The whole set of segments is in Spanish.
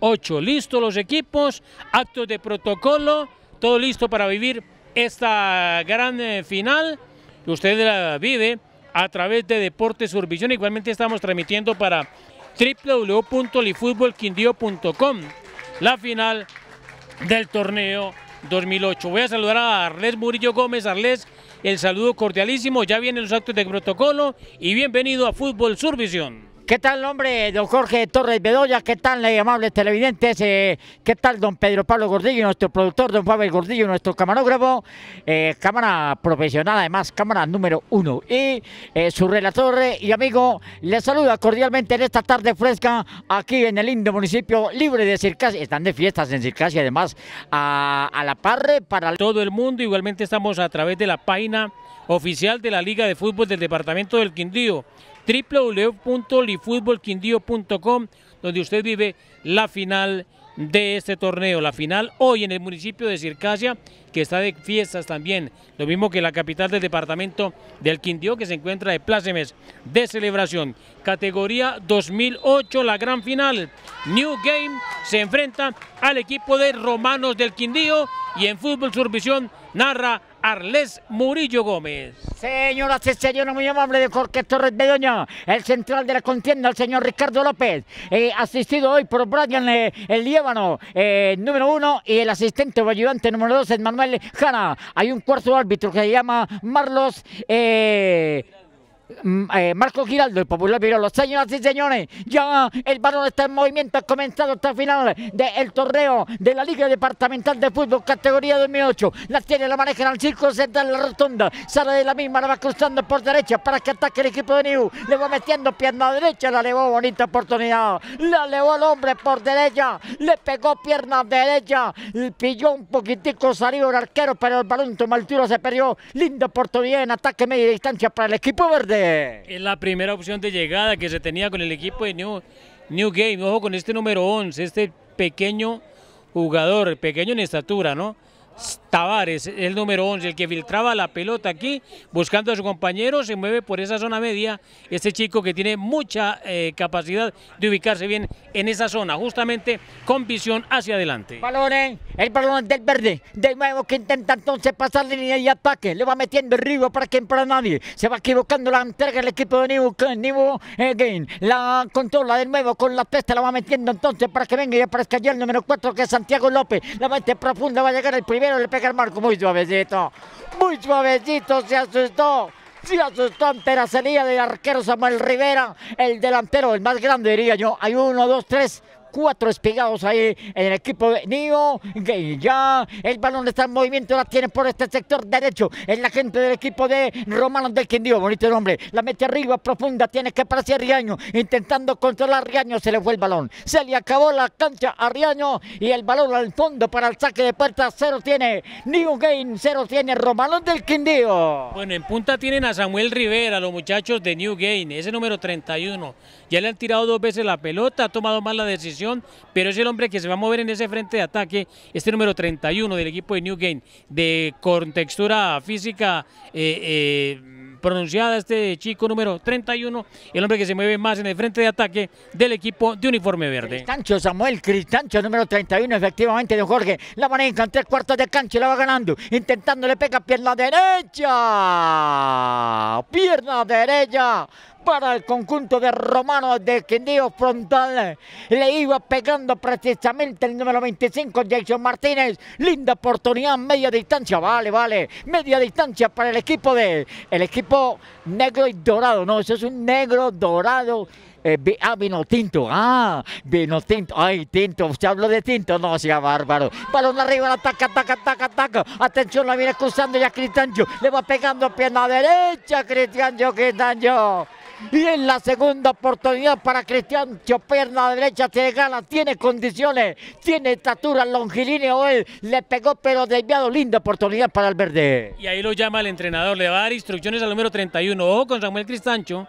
8. Listo los equipos, actos de protocolo, todo listo para vivir esta gran eh, final. Usted la vive a través de Deportes Urbisión. Igualmente estamos transmitiendo para www.lifutbolquindío.com la final del torneo 2008. Voy a saludar a Arles Murillo Gómez. Arles, el saludo cordialísimo. Ya vienen los actos de protocolo y bienvenido a Fútbol Survisión. ¿Qué tal, hombre? Don Jorge Torres Bedoya, ¿qué tal, eh, amables televidentes? Eh, ¿Qué tal, don Pedro Pablo Gordillo, nuestro productor, don Pablo Gordillo, nuestro camarógrafo? Eh, cámara profesional, además, cámara número uno. Y su relator y amigo le saluda cordialmente en esta tarde fresca aquí en el lindo municipio libre de Circasia. Están de fiestas en Circasia, además, a, a la parre para todo el mundo. Igualmente estamos a través de la página oficial de la Liga de Fútbol del Departamento del Quindío www.lifutbolquindío.com, donde usted vive la final de este torneo. La final hoy en el municipio de Circasia, que está de fiestas también, lo mismo que la capital del departamento del Quindío, que se encuentra de plácemes de celebración. Categoría 2008, la gran final. New Game se enfrenta al equipo de Romanos del Quindío y en Fútbol Survisión narra Arles Murillo Gómez. Señoras y señores, muy amable de Jorge Torres Bedoña, el central de la contienda, el señor Ricardo López, eh, asistido hoy por Brian eh, el Líbano, eh, número uno, y el asistente o ayudante número dos, Manuel Jana. Hay un cuarto árbitro que se llama Marlos. Mm, eh, Marco Giraldo, el popular Virolo. Señoras y señores, ya el balón está en movimiento. Ha comenzado esta final del torneo de la Liga Departamental de Fútbol, categoría 2008. La tiene, la maneja en el círculo central, la rotonda. Sale de la misma, la va cruzando por derecha para que ataque el equipo de New. Le va metiendo pierna derecha, la levó, bonita oportunidad. La levó el hombre por derecha, le pegó pierna derecha, pilló un poquitico, salió el arquero, pero el balón tomó altura, se perdió. Linda oportunidad en ataque media distancia para el equipo verde. Es la primera opción de llegada que se tenía con el equipo de New, New Game. Ojo con este número 11, este pequeño jugador, pequeño en estatura, ¿no? Tavares, el número 11, el que filtraba la pelota aquí, buscando a su compañero, se mueve por esa zona media. Este chico que tiene mucha eh, capacidad de ubicarse bien en esa zona, justamente con visión hacia adelante. Balón, el balón del verde, de nuevo que intenta entonces pasar línea y ataque, le va metiendo arriba para que para nadie, se va equivocando la entrega el equipo de Nibu, Nibu Again, la controla de nuevo con la testa, la va metiendo entonces para que venga y aparezca ya el número 4 que es Santiago López, la mete profunda, va a llegar el primer le pega el marco muy suavecito. Muy suavecito, se asustó. Se asustó ante la salida del arquero Samuel Rivera, el delantero, el más grande diría yo. Hay uno, dos, tres, cuatro espigados ahí en el equipo de Nigo. Ya el balón está en movimiento, la tiene por este sector derecho. Es la gente del equipo de Romanos del Quindío. Bonito nombre. La mete arriba, profunda. Tiene que parecer Riaño. Intentando controlar Riaño. Se le fue el balón. Se le acabó la cancha a Riaño. Y el balón al fondo para el saque de puerta. Cero tiene New Game. Cero tiene Romanos del Quindío. Bueno, en punta tienen a Samuel Rivera, los muchachos de New Game. Ese número 31. Ya le han tirado dos veces la pelota. Ha tomado mal la decisión pero es el hombre que se va a mover en ese frente de ataque, este número 31 del equipo de Newgate, de contextura física eh, eh, pronunciada, este chico número 31, el hombre que se mueve más en el frente de ataque del equipo de uniforme verde. Cristancho Samuel Cristancho, número 31, efectivamente, don Jorge, la maneja en tres cuartos de cancha y la va ganando, intentando le pega pierna derecha, pierna derecha, para el conjunto de Romano de Quindío Frontal. Le iba pegando precisamente el número 25, Jason Martínez. Linda oportunidad, media distancia. Vale, vale. Media distancia para el equipo de. El equipo negro y dorado. No, eso es un negro dorado. Eh, ah, vino tinto, ah, vino tinto, ay, tinto, se habló de tinto, no sea bárbaro. Balón arriba, ataca, ataca, ataca, ataca. Atención, la viene cruzando ya Cristancho, le va pegando pierna derecha, Cristiancho, Cristancho. Y en la segunda oportunidad para Cristian Choperna derecha tiene ganas, tiene condiciones, tiene estatura longilínea. Él le pegó, pero desviado. Linda oportunidad para el verde. Y ahí lo llama el entrenador, le va a dar instrucciones al número 31. Ojo con Samuel Cristancho.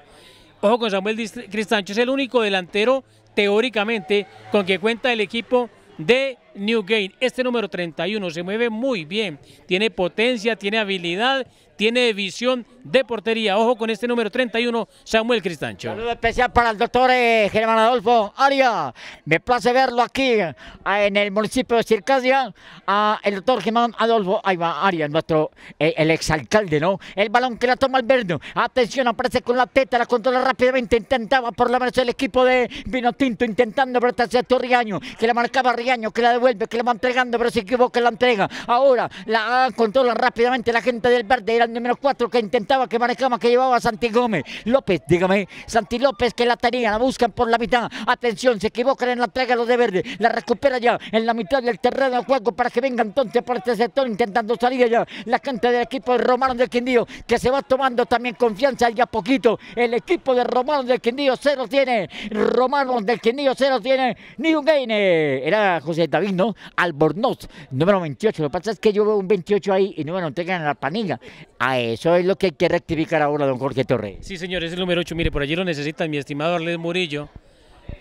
Ojo con Samuel Cristancho. Es el único delantero, teóricamente, con que cuenta el equipo de Newgate. Este número 31 se mueve muy bien, tiene potencia, tiene habilidad, tiene visión de portería. Ojo con este número 31, Samuel Cristancho. Saludo especial para el doctor eh, Germán Adolfo Aria. Me place verlo aquí eh, en el municipio de Circasia. a el doctor Germán Adolfo ahí va Aria, nuestro eh, el exalcalde, ¿no? El balón que la toma Alberto. Atención, aparece con la teta, la controla rápidamente. Intentaba por la menos el equipo de Vino Tinto, intentando, está sector Riaño, que la marcaba Riaño, que la devuelve, que la va entregando, pero se equivoca la entrega. Ahora la controla rápidamente la gente del verde. Número 4 que intentaba, que manejaba, que llevaba a Santi Gómez. López, dígame, Santi López que la tenía, la buscan por la mitad. Atención, se equivocan en la entrega los de verde. La recupera ya en la mitad del terreno de juego para que venga entonces por este sector intentando salir ya la gente del equipo de Romano del Quindío que se va tomando también confianza ya poquito. El equipo de Romano del Quindío cero tiene. Romano del Quindío cero tiene. New Gaine. Era José David, ¿no? Albornoz, número 28. Lo que pasa es que yo veo un 28 ahí y no me lo entregan en la panilla. A eso es lo que hay que rectificar ahora, don Jorge Torres. Sí, señor, es el número 8. Mire, por allí lo necesitan mi estimado Arles Murillo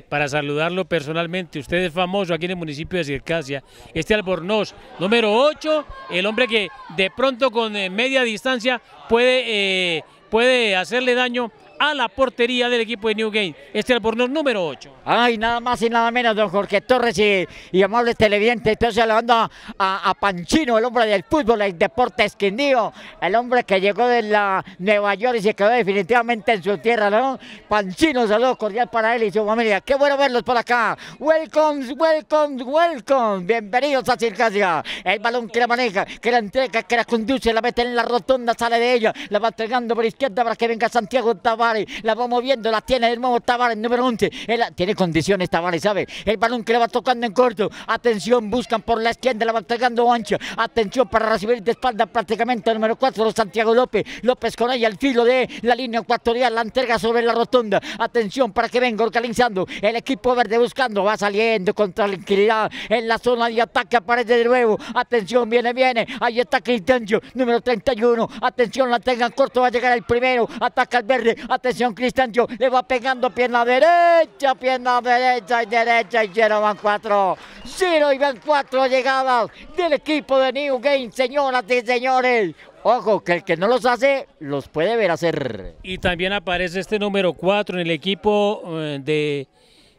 para saludarlo personalmente. Usted es famoso aquí en el municipio de Circasia. Este Albornoz, número 8, el hombre que de pronto con eh, media distancia puede, eh, puede hacerle daño a la portería del equipo de Newgate. Este Albornoz número 8. Ay, nada más y nada menos, don Jorge Torres y, amables televidentes. Entonces le a, a, a, Panchino, el hombre del fútbol, el deporte esquindío, el hombre que llegó de la Nueva York y se quedó definitivamente en su tierra, ¿no? Panchino, saludo cordial para él y su familia. Qué bueno verlos por acá. Welcome, welcome, welcome. Bienvenidos a Circasia. El balón que la maneja, que la entrega, que la conduce, la mete en la rotonda, sale de ella, la va entregando por izquierda para que venga Santiago Tavares. La va moviendo, la tiene el nuevo Tavares, número 11. Él, tiene condiciones Tavares, ¿sabe? El balón que le va tocando en corto. Atención, buscan por la izquierda, la va entregando ancha. Atención para recibir de espalda prácticamente el número 4, Santiago López. López con ella al filo de la línea ecuatorial, la entrega sobre la rotonda. Atención para que venga organizando el equipo verde buscando, va saliendo con tranquilidad en la zona de ataque, aparece de nuevo. Atención, viene, viene. Ahí está Cristancho, número 31. Atención, la tengan corto, va a llegar el primero. Ataca el verde. Atención, Cristancho, le va pegando pierna derecha, pierna derecha y derecha y cero van cuatro. Cero y van cuatro llegadas del equipo de New Game, señoras y señores. Ojo, que el que no los hace, los puede ver hacer. Y también aparece este número 4 en el equipo eh, de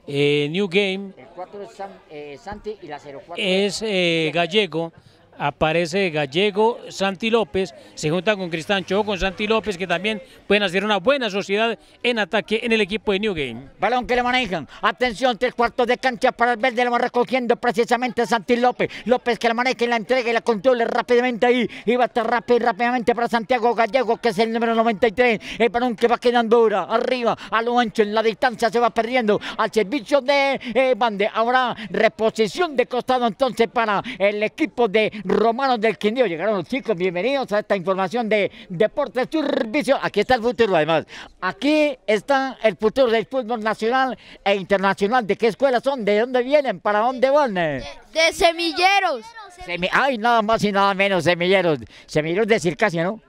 eh, New Game. El 4 es San, eh, Santi y la 04 es eh, Gallego aparece Gallego, Santi López, se junta con Cristancho con Santi López, que también pueden hacer una buena sociedad en ataque en el equipo de New Game. Balón que le manejan, atención, tres cuartos de cancha para el verde, lo va recogiendo precisamente Santi López, López que la maneja y la entrega y la controle rápidamente ahí, y va a estar rápido, rápidamente para Santiago Gallego, que es el número 93, el balón que va quedando ahora, arriba, a lo ancho, en la distancia se va perdiendo, al servicio de eh, Bande, ahora reposición de costado entonces para el equipo de Romanos del Quindío. Llegaron los chicos, bienvenidos a esta información de Deportes Servicio. Aquí está el futuro, además. Aquí está el futuro del fútbol nacional e internacional. ¿De qué escuelas son? ¿De dónde vienen? ¿Para dónde van? De, de semilleros. Semi Ay, nada más y nada menos, semilleros. Semilleros de Circasia, ¿no?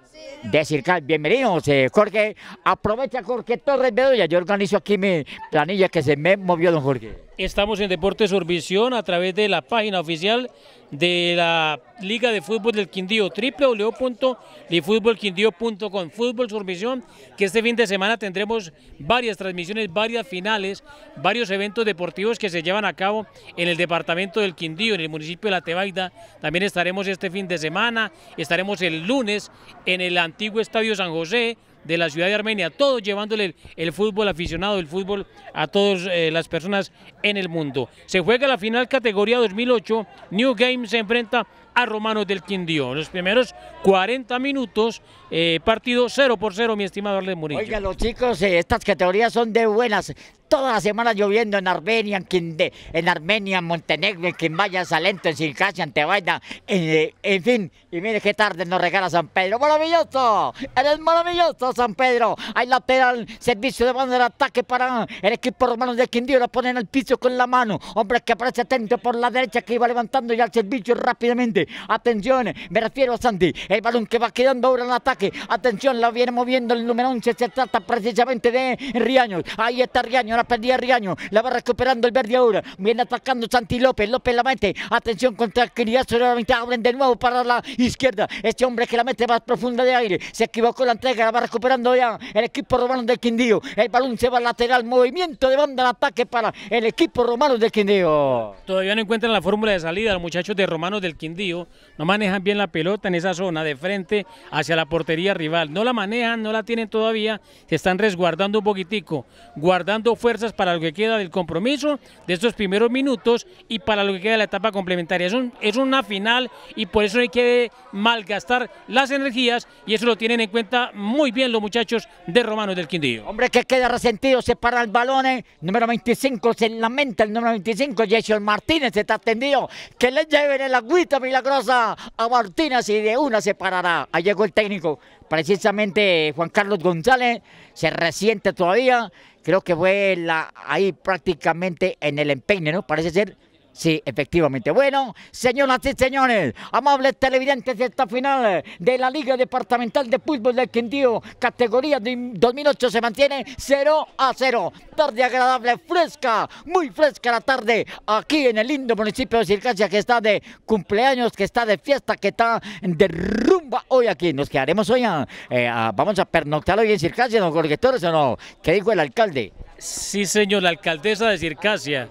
de Circal. Bienvenidos, eh, Jorge. Aprovecha, Jorge Torres Bedoya. Yo organizo aquí mi planilla que se me movió, don Jorge. Estamos en Deportes Urbisión a través de la página oficial de la Liga de Fútbol del Quindío, www.lifutbolquindío.com. Fútbol Survisión, que este fin de semana tendremos varias transmisiones, varias finales, varios eventos deportivos que se llevan a cabo en el departamento del Quindío, en el municipio de La Tebaida. También estaremos este fin de semana, estaremos el lunes en el antiguo Estadio San José, de la ciudad de Armenia, todos llevándole el, fútbol aficionado, el fútbol a todas eh, las personas en el mundo. Se juega la final categoría 2008, New Game se enfrenta a Romanos del Quindío. Los primeros 40 minutos, eh, partido 0 por 0, mi estimado Arles Murillo. Oiga, los chicos, eh, estas categorías son de buenas. Toda la semana lloviendo en Armenia, en, en Armenia, en Montenegro, en Quimbaya, Salento, en Circasia, en Tebaida, en, en fin. Y mire qué tarde nos regala San Pedro. ¡Maravilloso! ¡Eres maravilloso, San Pedro! Hay lateral, servicio de banda de ataque para el equipo romano del Quindío. Lo ponen al piso con la mano. Hombre que aparece atento por la derecha que iba levantando ya el servicio rápidamente. Atención, me refiero a Santi. El balón que va quedando ahora en ataque. Atención, la viene moviendo el número 11. Se trata precisamente de Riaño. Ahí está Riaño, la perdía Riaño. La va recuperando el verde ahora. Viene atacando Santi López. López la mete. Atención contra el Criazo. Abren de nuevo para la izquierda. Este hombre que la mete más profunda de aire. Se equivocó la entrega. La va recuperando ya el equipo romano del Quindío. El balón se va al lateral. Movimiento de banda en ataque para el equipo romano del Quindío. Todavía no encuentran la fórmula de salida. Los muchachos de Romanos del Quindío no manejan bien la pelota en esa zona de frente hacia la portería rival. No la manejan, no la tienen todavía. Se están resguardando un poquitico, guardando fuerzas para lo que queda del compromiso de estos primeros minutos y para lo que queda de la etapa complementaria. Es, un, es una final y por eso hay que malgastar las energías y eso lo tienen en cuenta muy bien los muchachos de Romanos del Quindío. Hombre que queda resentido, se para el balón, eh. número 25, se lamenta el número 25, Jason Martínez está atendido, que le lleven el agüita milagrosa a Martínez y de una se parará. Ahí llegó el técnico, precisamente Juan Carlos González, se resiente todavía, creo que fue ahí prácticamente en el empeine, ¿no? Parece ser Sí, efectivamente. Bueno, señoras y señores, amables televidentes de esta final de la Liga Departamental de Fútbol del Quindío, categoría de 2008 se mantiene 0 a 0. Tarde agradable, fresca, muy fresca la tarde aquí en el lindo municipio de Circasia que está de cumpleaños, que está de fiesta, que está de rumba hoy aquí. Nos quedaremos hoy, a, eh, vamos a pernoctar hoy en Circasia, don Jorge Torres, ¿o no? ¿Qué dijo el alcalde? Sí, señor, la alcaldesa de Circasia.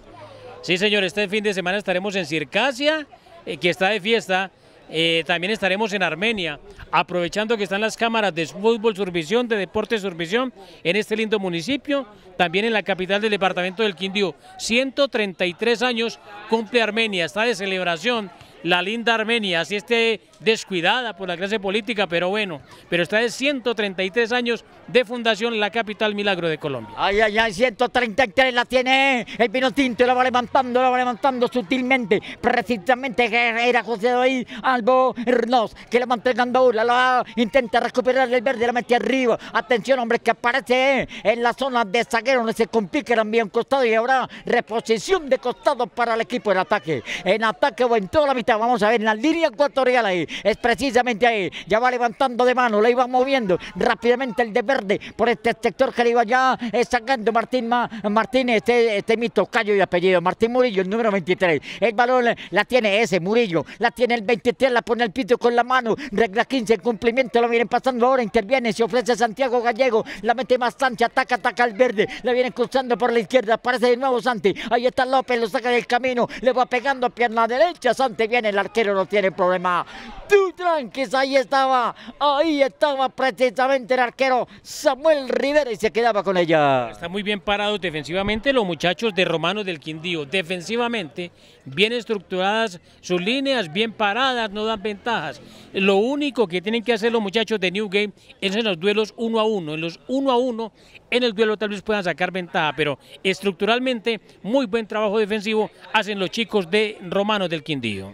Sí, señor, este fin de semana estaremos en Circasia, eh, que está de fiesta. Eh, también estaremos en Armenia, aprovechando que están las cámaras de fútbol survisión, de deporte survisión, en este lindo municipio, también en la capital del departamento del Quindío. 133 años cumple Armenia, está de celebración la linda Armenia, así esté descuidada por la clase política, pero bueno, pero está de 133 años de fundación, la capital milagro de Colombia. Ay, ay, ay, 133 la tiene. El vino tinto, la va levantando, la va levantando sutilmente, precisamente era José David Albo Hernos, que la va entregando ahora, la intenta recuperar el verde, la mete arriba, atención hombre, que aparece en la zona de zaguero, donde se complica el en costado y habrá reposición de costado para el equipo en ataque, en ataque o en toda la mitad vamos a ver en la línea ecuatorial ahí, es precisamente ahí, ya va levantando de mano, la iba moviendo rápidamente el de verde por este sector que le iba ya sacando Martín Ma, Martínez, este, este mito, callo y apellido, Martín Murillo, el número 23, el balón la tiene ese Murillo, la tiene el 23, la pone el pito con la mano, regla 15, el cumplimiento, lo vienen pasando ahora, interviene, se ofrece Santiago Gallego, la mete más ancha, ataca, ataca al verde, la viene cruzando por la izquierda, aparece de nuevo Santi, ahí está López, lo saca del camino, le va pegando pierna derecha, Santi viene el arquero no tiene problema. Tú tranques, ahí estaba, ahí estaba precisamente el arquero Samuel Rivera y se quedaba con ella. Está muy bien parados defensivamente los muchachos de Romanos del Quindío. Defensivamente, bien estructuradas sus líneas, bien paradas, no dan ventajas. Lo único que tienen que hacer los muchachos de New Game es en los duelos uno a uno. En los uno a uno, en el duelo tal vez puedan sacar ventaja, pero estructuralmente, muy buen trabajo defensivo hacen los chicos de Romanos del Quindío.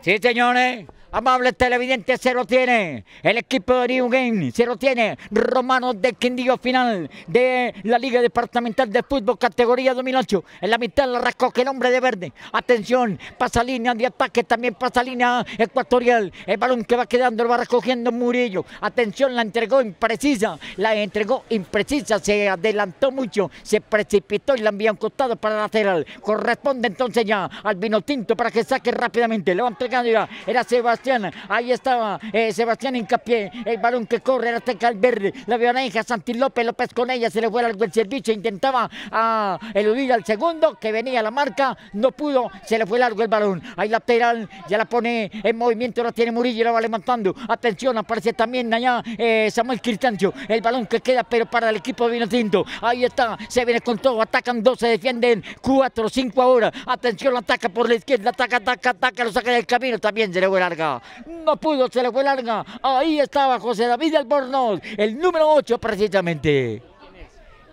Sí, señores. Amables televidentes, se lo tiene el equipo de New Game, se lo tiene Romanos de Quindío final de la Liga Departamental de Fútbol categoría 2008. En la mitad la recoge el hombre de verde. Atención, pasa línea de ataque, también pasa línea ecuatorial. El balón que va quedando lo va recogiendo Murillo. Atención, la entregó imprecisa, la entregó imprecisa, se adelantó mucho, se precipitó y la envió a un costado para lateral. Corresponde entonces ya al vino tinto para que saque rápidamente. Le va entregando ya, era Sebastián. Ahí estaba eh, Sebastián Incapié, el balón que corre hasta Calverde. La violencia, Santi López, López con ella, se le fue algo el servicio, intentaba a eludir al segundo, que venía la marca, no pudo, se le fue largo el balón. Ahí lateral, ya la pone en movimiento, la tiene Murillo, la va levantando. Atención, aparece también allá eh, Samuel Cristancio, el balón que queda, pero para el equipo de Vinotinto. Ahí está, se viene con todo, atacan dos, se defienden cuatro, cinco ahora. Atención, ataca por la izquierda, ataca, ataca, ataca, lo saca del camino, también se le fue larga. No pudo, se le fue larga. Ahí estaba José David Albornoz, el número 8 precisamente.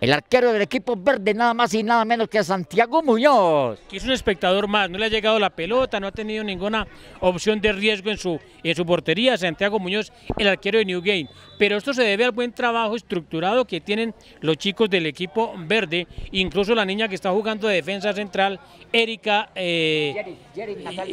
el arquero del equipo verde, nada más y nada menos que Santiago Muñoz. Que es un espectador más, no le ha llegado la pelota, no ha tenido ninguna opción de riesgo en su, en su portería, Santiago Muñoz, el arquero de Newgate. Pero esto se debe al buen trabajo estructurado que tienen los chicos del equipo verde, incluso la niña que está jugando de defensa central, Erika eh,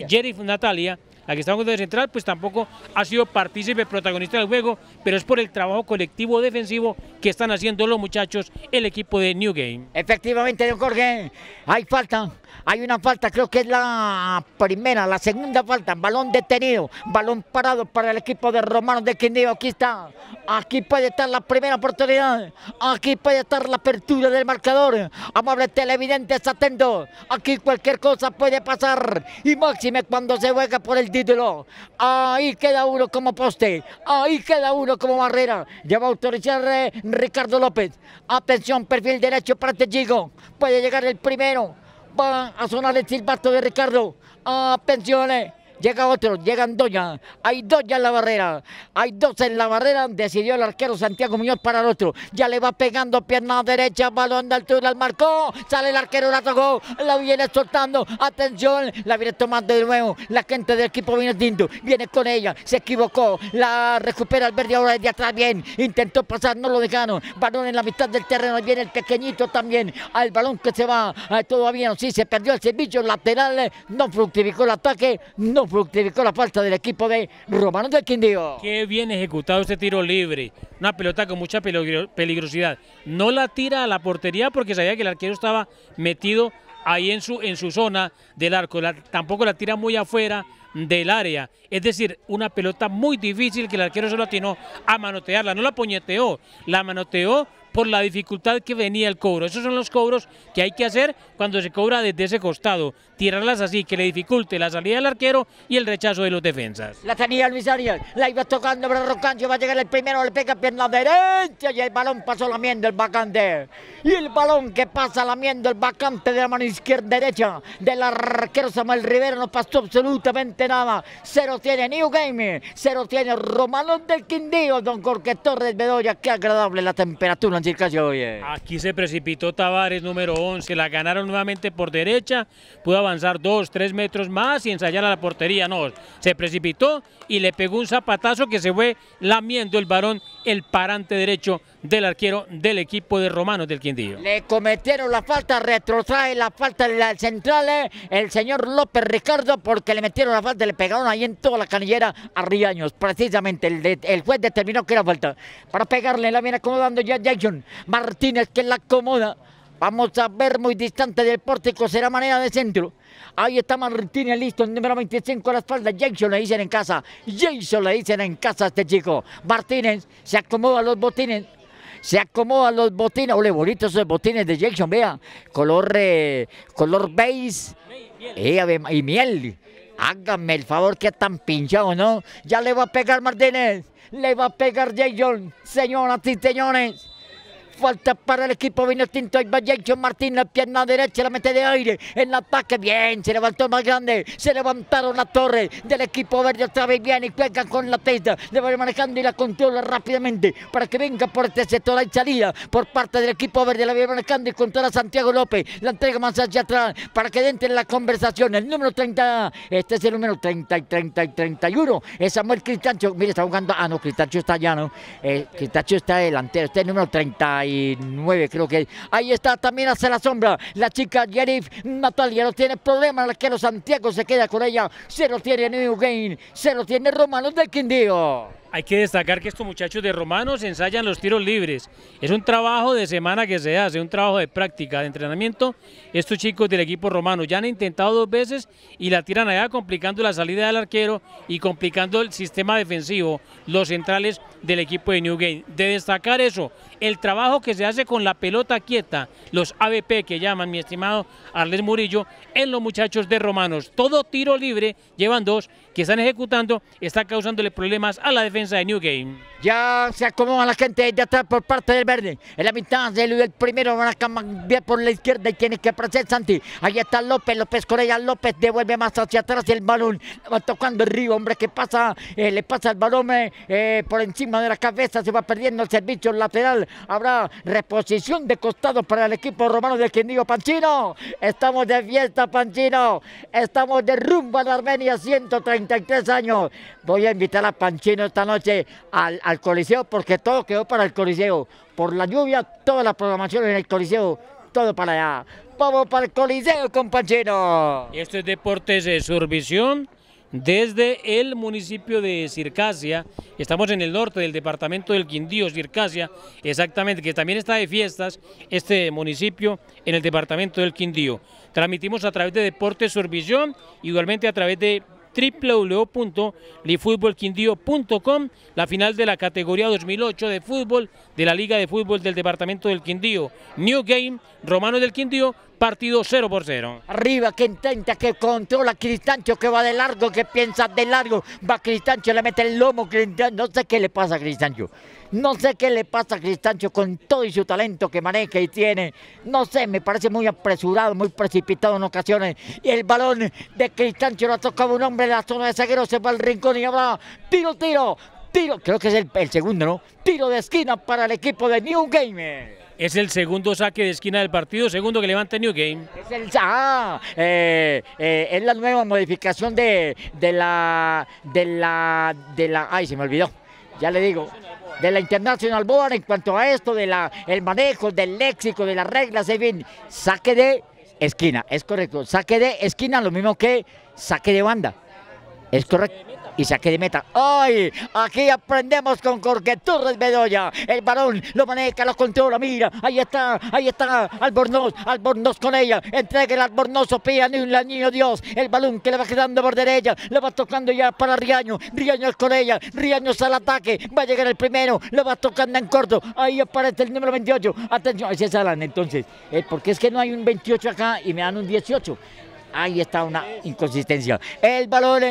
Jerry Natalia la que está jugando de central, pues tampoco ha sido partícipe, protagonista del juego, pero es por el trabajo colectivo defensivo que están haciendo los muchachos, el equipo de New Game. Efectivamente, don Jorge, hay falta, hay una falta, creo que es la primera, la segunda falta, balón detenido, balón parado para el equipo de Romanos de Quindío, aquí está, aquí puede estar la primera oportunidad, aquí puede estar la apertura del marcador, amable televidentes, atentos, aquí cualquier cosa puede pasar, y máxime cuando se juega por el título. Ahí queda uno como poste. Ahí queda uno como barrera. Ya va a autorizar eh, Ricardo López. Atención, perfil derecho para Techigo. Puede llegar el primero. Va a sonar el silbato de Ricardo. Atención. Llega otro, llegan dos ya. Hay dos ya en la barrera. Hay dos en la barrera. Decidió el arquero Santiago Muñoz para el otro. Ya le va pegando pierna derecha, balón de altura, al marcó. Sale el arquero, la tocó. La viene soltando. Atención, la viene tomando de nuevo. La gente del equipo viene tinto. Viene con ella. Se equivocó. La recupera el verde ahora desde atrás. Bien. Intentó pasar, no lo dejaron. Balón en la mitad del terreno. Viene el pequeñito también. Al balón que se va. Todavía no. Sí, se perdió el servicio lateral. No fructificó el ataque. No fructificó la falta del equipo de Romano del Quindío. Qué bien ejecutado este tiro libre. Una pelota con mucha peligrosidad. No la tira a la portería porque sabía que el arquero estaba metido ahí en su, en su zona del arco. tampoco la tira muy afuera del área. Es decir, una pelota muy difícil que el arquero solo atinó a manotearla. No la puñeteó, la manoteó por la dificultad que venía el cobro. Esos son los cobros que hay que hacer cuando se cobra desde ese costado. Tirarlas así, que le dificulte la salida del arquero y el rechazo de los defensas. La tenía Luis Arias, la iba tocando para Rocancho, va a llegar el primero, le pega pierna derecha y el balón pasó lamiendo el vacante. Y el balón que pasa lamiendo el vacante de la mano izquierda derecha del arquero Samuel Rivera no pasó absolutamente nada. Cero tiene New Game, cero tiene Romano del Quindío, don Jorge Torres Bedoya. Qué agradable la temperatura Aquí se precipitó Tavares, número 11, la ganaron nuevamente por derecha, pudo avanzar dos, tres metros más y ensayar a la portería, no, se precipitó y le pegó un zapatazo que se fue lamiendo el varón, el parante derecho del arquero del equipo de Romanos del Quindío. Le cometieron la falta, retrotrae la falta del central, el señor López Ricardo, porque le metieron la falta, le pegaron ahí en toda la canillera a Riaños, precisamente el, el juez determinó que era falta. Para pegarle la viene acomodando ya Jackson Martínez que la acomoda. Vamos a ver muy distante del pórtico, será manera de centro. Ahí está Martínez listo, número 25 a la espalda. Jason le dicen en casa. Jason le dicen en casa a este chico. Martínez se acomoda los botines. Se acomoda los botines. Ole, bonitos esos botines de Jason, vea. Color, eh, color beige. y miel. Háganme el favor que tan pinchado, ¿no? Ya le va a pegar Martínez. Le va a pegar Jason. Señoras y señores falta para el equipo vino tinto. Ahí va Jason Martín, la pierna derecha, la mete de aire. En el ataque, bien, se levantó más grande. Se levantaron la torre del equipo verde otra vez bien y juegan con la testa. Le va manejando y la controla rápidamente para que venga por este sector. Hay salida por parte del equipo verde. La va manejando y controla Santiago López. La entrega más hacia atrás para que entre en la conversación. El número 30, este es el número 30 y 30 y 31. Es Samuel Cristancho. Mire, está jugando. Ah, no, Cristancho está allá, ¿no? Eh, está delantero. Este es el número 30 nueve creo que ahí está también hacia la sombra. La chica Yerif Natalia no tiene problema el arquero Santiago se queda con ella. Se lo tiene New Game se lo tiene Romanos del Quindío hay que destacar que estos muchachos de Romanos ensayan los tiros libres. Es un trabajo de semana que se hace, un trabajo de práctica, de entrenamiento. Estos chicos del equipo romano ya han intentado dos veces y la tiran allá complicando la salida del arquero y complicando el sistema defensivo, los centrales del equipo de Newgate. De destacar eso, el trabajo que se hace con la pelota quieta, los ABP que llaman mi estimado Arles Murillo, en los muchachos de Romanos. Todo tiro libre, llevan dos, que están ejecutando, está causándole problemas a la defensa de Newgame. Ya se acomoda la gente de atrás por parte del verde. En la mitad del primero van a cambiar por la izquierda y tiene que aparecer Santi. Ahí está López, López Correa, López devuelve más hacia atrás el balón va tocando el río, hombre, que pasa, eh, le pasa el balón eh, por encima de la cabeza, se va perdiendo el servicio lateral. Habrá reposición de costado para el equipo romano del Quindío Panchino. Estamos de fiesta, Panchino. Estamos de rumbo a la Armenia, 133 años. Voy a invitar a Panchino esta noche al al Coliseo porque todo quedó para el Coliseo. Por la lluvia, toda la programación en el Coliseo, todo para allá. Vamos para el Coliseo, compañero. Esto es Deportes de Survisión desde el municipio de Circasia. Estamos en el norte del departamento del Quindío, Circasia, exactamente, que también está de fiestas este municipio en el departamento del Quindío. Transmitimos a través de Deportes Survisión, igualmente a través de www.lifutbolquindío.com, la final de la categoría 2008 de fútbol de la Liga de Fútbol del Departamento del Quindío. New Game, Romano del Quindío, partido 0 por 0. Arriba que intenta, que controla Cristancho, que va de largo, que piensa de largo. Va Cristancho, le mete el lomo, no sé qué le pasa a Cristancho. No sé qué le pasa a Cristancho con todo y su talento que maneja y tiene. No sé, me parece muy apresurado, muy precipitado en ocasiones. Y el balón de Cristancho lo tocaba un hombre en la zona de zaguero, se va al rincón y habrá tiro, tiro, tiro. Creo que es el, el segundo, ¿no? Tiro de esquina para el equipo de New Gamer. Es el segundo saque de esquina del partido, segundo que levanta New Game. Es, el, ah, es la nueva modificación de, de la de la de la ay se me olvidó ya le digo de la International Board en cuanto a esto, de el manejo, del léxico, de las reglas, en fin, saque de esquina, es correcto, saque de esquina, lo mismo que saque de banda, es correcto y saque de meta. ¡Ay! Aquí aprendemos con Jorge Torres Bedoya. El balón lo maneja, lo controla, mira. Ahí está, ahí está Albornoz. Albornoz con ella. Entrega el Albornoz, Sofía, la niño Dios. El balón que le va quedando por derecha. Le va tocando ya para Riaño. Riaño con ella. Riaño al ataque. Va a llegar el primero. Le va tocando en corto. Ahí aparece el número 28. Atención, ese es Alan entonces. Eh, porque es que no hay un 28 acá y me dan un 18. Ahí está una inconsistencia. El balón,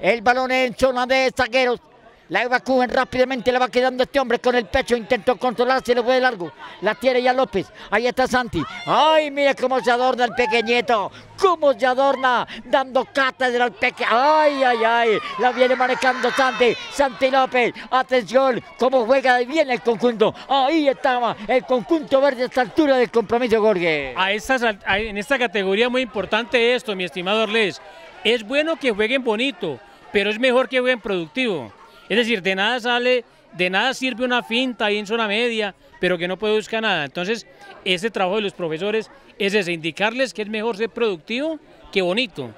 el balón en zona de zagueros. La evacúen rápidamente, le va quedando este hombre con el pecho, intentó controlarse, le fue de largo. La tiene ya López, ahí está Santi. Ay, mira cómo se adorna el pequeñito, cómo se adorna, dando cátedra al pequeño. Ay, ay, ay, la viene manejando Santi, Santi López. Atención, cómo juega bien el conjunto. Ahí estaba el conjunto verde a esta altura del compromiso, Jorge. A estas, en esta categoría muy importante esto, mi estimado Orles. Es bueno que jueguen bonito, pero es mejor que jueguen productivo. Es decir, de nada sale, de nada sirve una finta ahí en zona media, pero que no puede buscar nada. Entonces, ese trabajo de los profesores es ese, indicarles que es mejor ser productivo que bonito.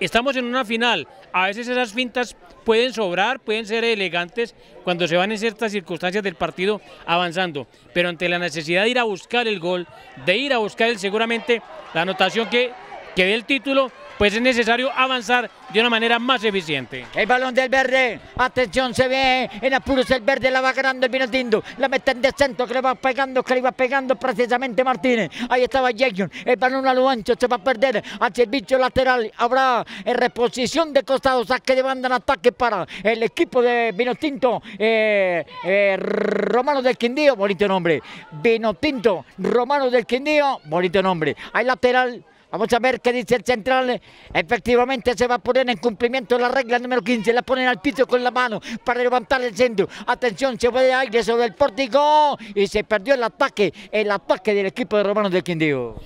Estamos en una final, a veces esas fintas pueden sobrar, pueden ser elegantes cuando se van en ciertas circunstancias del partido avanzando, pero ante la necesidad de ir a buscar el gol, de ir a buscar el, seguramente la anotación que, que dé el título, pues es necesario avanzar de una manera más eficiente. El balón del verde, atención, se ve en apuros el verde, la va ganando el Vinotinto, la mete en descenso, que le va pegando, que le va pegando precisamente Martínez. Ahí estaba Jackson, el balón a lo ancho, se va a perder al servicio lateral. Habrá en reposición de costado, saque de banda en ataque para el equipo de Vinotinto, eh, eh, Romano del Quindío, bonito nombre. Vinotinto, Romano del Quindío, bonito nombre. Hay lateral Vamos a ver qué dice el central. Efectivamente se va a poner en cumplimiento la regla número 15. La ponen al piso con la mano para levantar el centro. Atención, se fue de aire sobre el pórtico y se perdió el ataque, el ataque del equipo de Romanos del Quindío.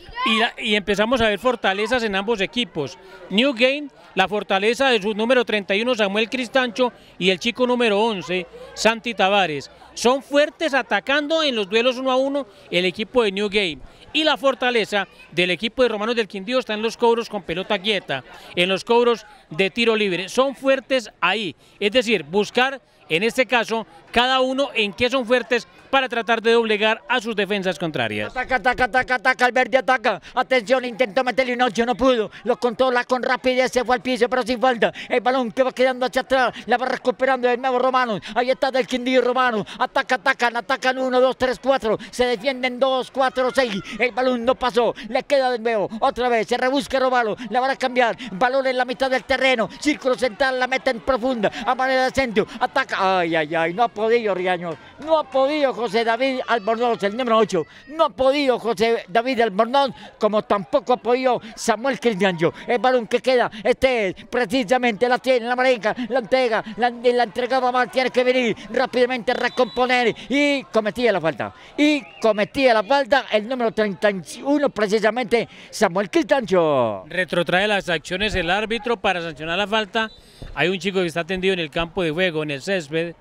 Y, y empezamos a ver fortalezas en ambos equipos. New Game, la fortaleza de su número 31 Samuel Cristancho y el chico número 11 Santi Tavares. Son fuertes atacando en los duelos uno a uno el equipo de New Game y la fortaleza del equipo de Romanos del Quindío está en los cobros con pelota quieta, en los cobros de tiro libre. Son fuertes ahí, es decir, buscar en este caso, cada uno en qué son fuertes para tratar de doblegar a sus defensas contrarias. Ataca, ataca, ataca, ataca, el verde ataca. Atención, intentó meterle un ocho, no pudo. Lo controla con rapidez, se fue al piso, pero sin falta. El balón que va quedando hacia atrás, la va recuperando el nuevo Romano. Ahí está del Quindío Romano. Ataca, atacan, atacan uno, dos, tres, cuatro. Se defienden dos, cuatro, seis. El balón no pasó, le queda de nuevo. Otra vez, se rebusca Romano, la van a cambiar. Balón en la mitad del terreno. Círculo central, la meta en profunda. A manera de centro. Ataca. Ay, ay, ay, no ha No ha podido José David Albornoz, el número 8. No ha podido José David Albornoz, como tampoco ha podido Samuel Cristiancho. El balón que queda, este es precisamente la tiene, la marenca, la entrega, la, la entregaba mal, tiene que venir rápidamente a recomponer y cometía la falta. Y cometía la falta el número 31, precisamente Samuel Cristiancho. Retrotrae las acciones el árbitro para sancionar la falta. Hay un chico que está tendido en el campo de juego, en el césped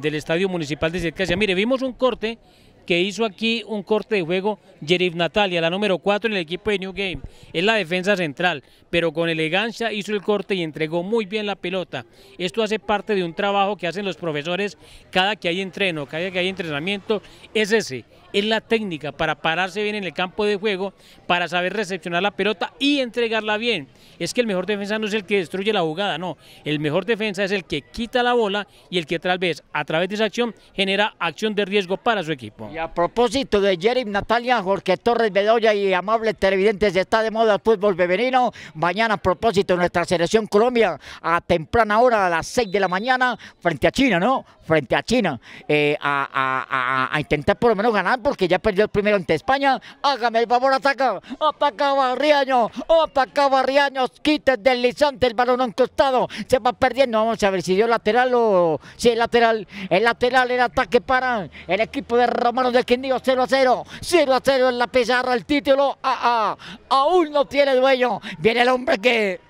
del Estadio Municipal de Circasia. Mire, vimos un corte que hizo aquí un corte de juego Jerif Natalia, la número 4 en el equipo de New Game. Es la defensa central, pero con elegancia hizo el corte y entregó muy bien la pelota. Esto hace parte de un trabajo que hacen los profesores cada que hay entreno, cada que hay entrenamiento. Es ese, es la técnica para pararse bien en el campo de juego, para saber recepcionar la pelota y entregarla bien. Es que el mejor defensa no es el que destruye la jugada, no. El mejor defensa es el que quita la bola y el que tal vez a través de esa acción genera acción de riesgo para su equipo. Y a propósito de Jerry Natalia, Jorge Torres Bedoya y amables televidentes, está de moda el fútbol femenino. Mañana a propósito de nuestra selección Colombia, a temprana hora, a las 6 de la mañana, frente a China, ¿no? Frente a China, eh, a, intentar por lo menos ganar, porque ya perdió el primero ante España. Hágame el favor, ataca, ataca Barriaño, ataca Barriaño, quita el deslizante el balón a un costado, se va perdiendo. Vamos a ver si dio lateral o. Si es lateral, el lateral, el ataque para el equipo de Romano de Quindío, 0 a 0, 0 a 0 en la pizarra, el título, ah, ah, aún no tiene dueño. Viene el hombre que.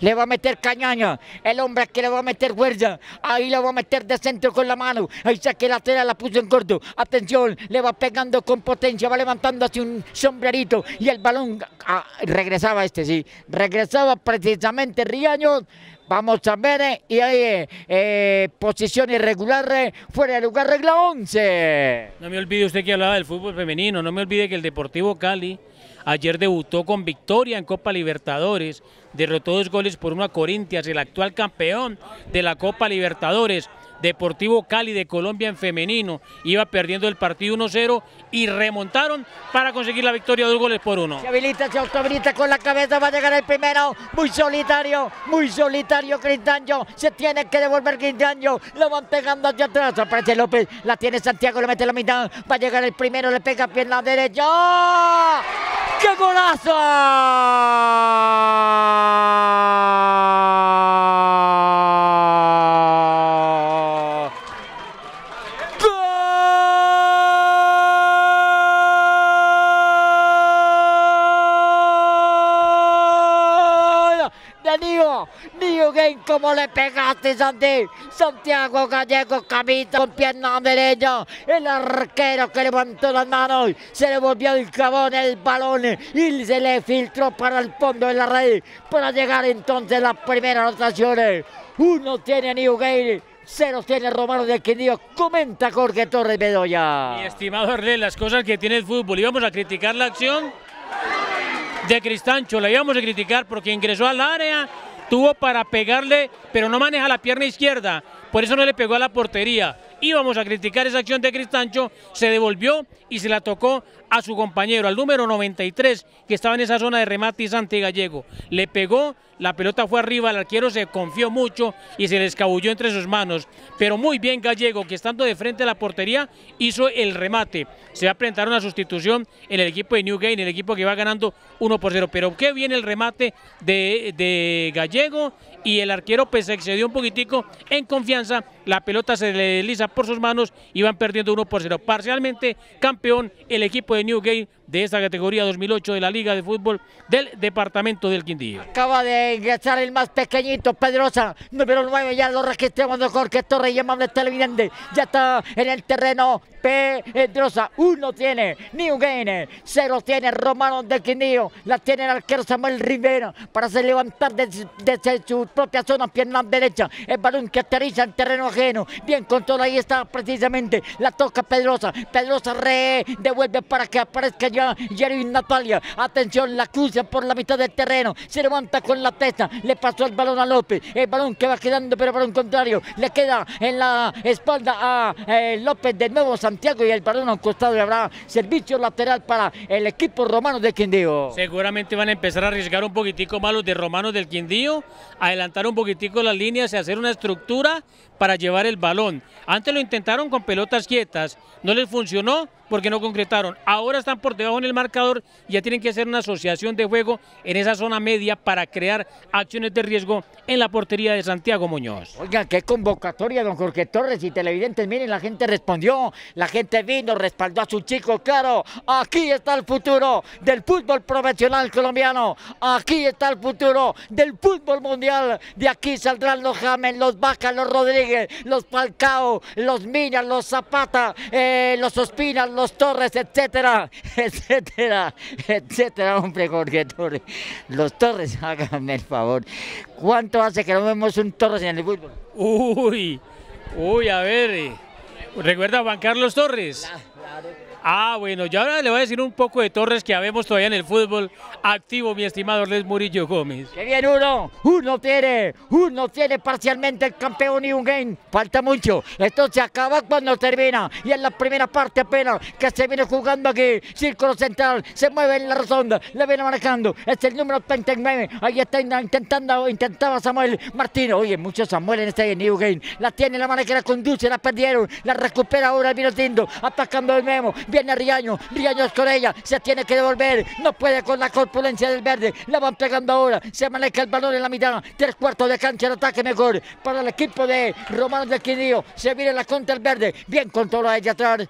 Le va a meter cañaña. El hombre que le va a meter fuerza. Ahí le va a meter de centro con la mano. Ahí saque lateral, la puso en corto. Atención, le va pegando con potencia. Va levantando hacia un sombrerito. Y el balón ah, regresaba este, sí. Regresaba precisamente Riaño. Vamos a ver. eh, Y ahí, eh, eh, posición irregular. fuera de lugar, regla 11. No me olvide usted que hablaba del fútbol femenino, no me olvide que el Deportivo Cali ayer debutó con victoria en Copa Libertadores, derrotó dos goles por uno a Corintias, el actual campeón de la Copa Libertadores. Deportivo Cali de Colombia en femenino iba perdiendo el partido 1-0 y remontaron para conseguir la victoria dos goles por uno. Se habilita, se autohabilita con la cabeza, va a llegar el primero. Muy solitario, muy solitario Cristancho. Se tiene que devolver Cristancho. Lo van pegando hacia atrás. Aparece López, la tiene Santiago, le mete la mitad. Va a llegar el primero, le pega pierna derecha. ¡Qué golazo! ¡Gol! De Nio, Nio Game, ¿cómo le pegaste, Santi? Santiago Gallego Camita con pierna derecha. El arquero que levantó las manos, se le volvió el cabón el balón y se le filtró para el fondo de la red para llegar entonces la primera anotación. Uno tiene New Game, cero tiene Romano de Quindío. Comenta Jorge Torres Bedoya. Mi estimado Arley, las cosas que tiene el fútbol. Íbamos a criticar la acción de Cristancho, la íbamos a criticar porque ingresó al área, tuvo para pegarle, pero no maneja la pierna izquierda, por eso no le pegó a la portería. Íbamos a criticar esa acción de Cristancho, se devolvió y se la tocó a su compañero, al número 93, que estaba en esa zona de remate y Santi Gallego. Le pegó, la pelota fue arriba, el arquero se confió mucho y se le escabulló entre sus manos. Pero muy bien Gallego, que estando de frente a la portería, hizo el remate. Se va a presentar una sustitución en el equipo de Newgate, el equipo que va ganando 1 por 0. Pero qué bien el remate de, de Gallego y el arquero pues excedió un poquitico en confianza. La pelota se le desliza por sus manos y van perdiendo 1 por 0. Parcialmente campeón el equipo de Newgate de esta categoría 2008 de la Liga de Fútbol del Departamento del Quindío. Acaba de ingresar el más pequeñito, Pedrosa, número 9, ya lo registramos de Jorge Torres, llamable televidente, ya está en el terreno, Pedrosa, uno tiene, New Game, cero tiene Romano del Quindío, la tiene el arquero Samuel Rivera, para se levantar desde, su propia zona, pierna derecha, el balón que aterriza en terreno ajeno, bien control, ahí está precisamente, la toca Pedrosa, Pedrosa re, devuelve para que aparezca Jervin Natalia. Atención, la cruza por la mitad del terreno. Se levanta con la testa. Le pasó el balón a López. El balón que va quedando, pero un contrario. Le queda en la espalda a eh, López de nuevo Santiago y el balón a un costado. Y habrá servicio lateral para el equipo romano de Quindío. Seguramente van a empezar a arriesgar un poquitico más los de romanos del Quindío, adelantar un poquitico las líneas y hacer una estructura para llevar el balón. Antes lo intentaron con pelotas quietas, no les funcionó porque no concretaron. Ahora están por debajo en el marcador y ya tienen que hacer una asociación de juego en esa zona media para crear acciones de riesgo en la portería de Santiago Muñoz. Oiga, qué convocatoria, don Jorge Torres y televidentes. Miren, la gente respondió, la gente vino, respaldó a su chico. Claro, aquí está el futuro del fútbol profesional colombiano. Aquí está el futuro del fútbol mundial. De aquí saldrán los James, los Vaca, los Rodríguez, los Falcao, los Minas, los Zapata, eh, los Ospinas, los Torres, etcétera, etcétera, etcétera, hombre Jorge Torres. Los Torres, háganme el favor. ¿Cuánto hace que no vemos un Torres en el fútbol? Uy, uy, a ver. eh, ¿Recuerda a Juan Carlos Torres? Ah, bueno, yo ahora le voy a decir un poco de Torres que habemos todavía en el fútbol activo, mi estimado Les Murillo Gómez. Que bien uno, uno tiene, uno tiene parcialmente el campeón y un game. Falta mucho, esto se acaba cuando termina. Y en la primera parte apenas que se viene jugando aquí, círculo central, se mueve en la rotonda, le viene manejando. Es el número 39, ahí está intentando, intentaba Samuel Martino. Oye, mucho Samuel en este New Game. La tiene la mano que la conduce, la perdieron, la recupera ahora el Vinotinto, atacando el Memo. Viene Riaño, Riaño es con ella, se tiene que devolver, no puede con la corpulencia del verde, la van pegando ahora, se maneja el balón en la mitad, tres cuartos de cancha, el ataque mejor para el equipo de Romano del Quindío, se viene la contra el verde, bien controla ella atrás.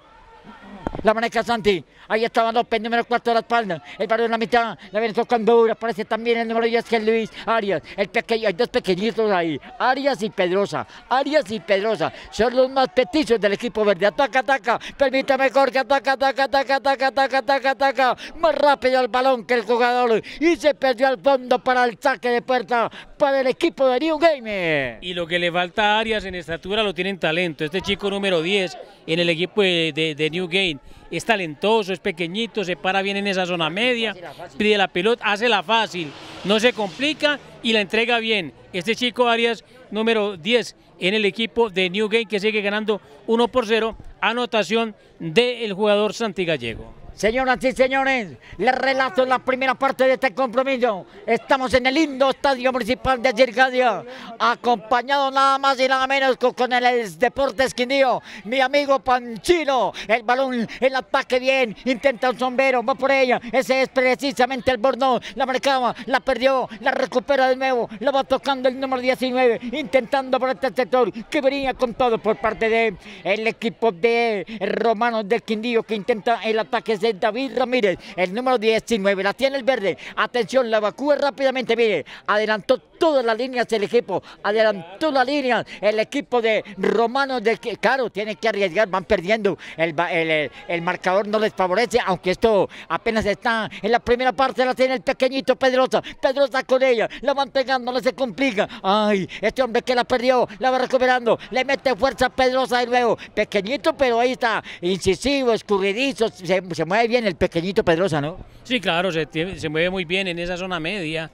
La maneja Santi. Ahí estaba López, número 4 de la espalda. El balón en la mitad. La viene tocando ahora. Aparece también el número 10 que es Luis Arias. El pequeño, hay dos pequeñitos ahí. Arias y Pedrosa. Arias y Pedrosa. Son los más petizos del equipo verde. Ataca, ataca. Permítame Jorge. Ataca, ataca, ataca, ataca, ataca, ataca, ataca. Más rápido el balón que el jugador. Y se perdió al fondo para el saque de puerta para el equipo de New Game. Y lo que le falta a Arias en estatura lo tiene en talento. Este chico número 10 en el equipo de New Game es talentoso, es pequeñito, se para bien en esa zona media, pide la pelota, hace la fácil, no se complica y la entrega bien. Este chico Arias número 10 en el equipo de New Game que sigue ganando 1 por 0, anotación del jugador Santi Gallego. Señoras y señores, les relato la primera parte de este compromiso. Estamos en el lindo estadio municipal de Circadia, acompañado nada más y nada menos con, el Deportes Quindío, mi amigo Panchino. El balón, el ataque bien, intenta un sombrero, va por ella. Ese es precisamente el Borno. La marcaba, la perdió, la recupera de nuevo, la va tocando el número 19, intentando por este sector que venía con todo por parte de el equipo de Romanos del Quindío que intenta el ataque de David Ramírez, el número 19, la tiene el verde, atención, la evacúa rápidamente, mire, adelantó todas las líneas del equipo, adelantó la línea el equipo de Romanos del que, claro, tiene que arriesgar, van perdiendo, el, el, el- marcador no les favorece, aunque esto apenas está en la primera parte, la tiene el pequeñito Pedrosa, Pedrosa con ella, la van pegando, no se complica, ay, este hombre que la perdió, la va recuperando, le mete fuerza a Pedrosa de nuevo, pequeñito, pero ahí está, incisivo, escurridizo, se, se mueve bien el pequeñito Pedrosa, ¿no? Sí, claro, se, se mueve muy bien en esa zona media.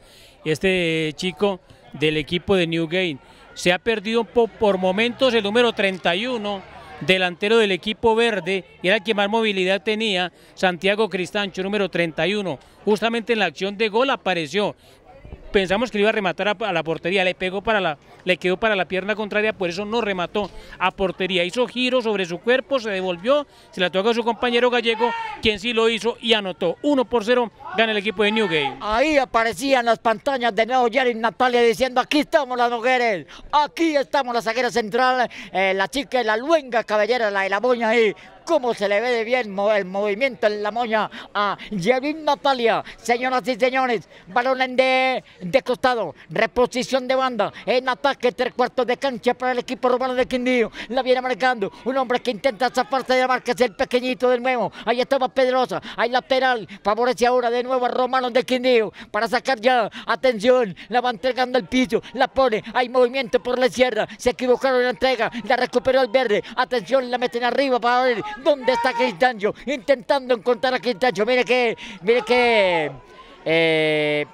Este chico del equipo de Newgate se ha perdido po- por momentos el número 31, delantero del equipo verde, y era el que más movilidad tenía, Santiago Cristancho, número 31. Justamente en la acción de gol apareció. Pensamos que le iba a rematar a, la portería, le pegó para la, le quedó para la pierna contraria, por eso no remató a portería. Hizo giro sobre su cuerpo, se devolvió, se la tocó a su compañero gallego, quien sí lo hizo y anotó. 1 por 0 gana el equipo de Newgate. Ahí aparecían las pantallas de nuevo Jerry Natalia diciendo aquí estamos las mujeres, aquí estamos la zaguera central, eh, la chica de la luenga cabellera, la de la moña ahí. Cómo se le ve de bien el movimiento en la moña a Jerry Natalia. Señoras y señores, balón en de, de costado, reposición de banda, en ataque, tres cuartos de cancha para el equipo romano de Quindío. La viene marcando un hombre que intenta zafarse de la marca, es el pequeñito de nuevo. Ahí estaba Pedrosa, ahí lateral, favorece ahora de nuevo a Romano de Quindío para sacar ya, atención, la va entregando al piso, la pone, hay movimiento por la izquierda, se equivocaron en la entrega, la recuperó el verde, atención, la meten arriba para ver ¿Dónde está Cristancho? Intentando encontrar a Cristancho. Mire que, mire que... eh,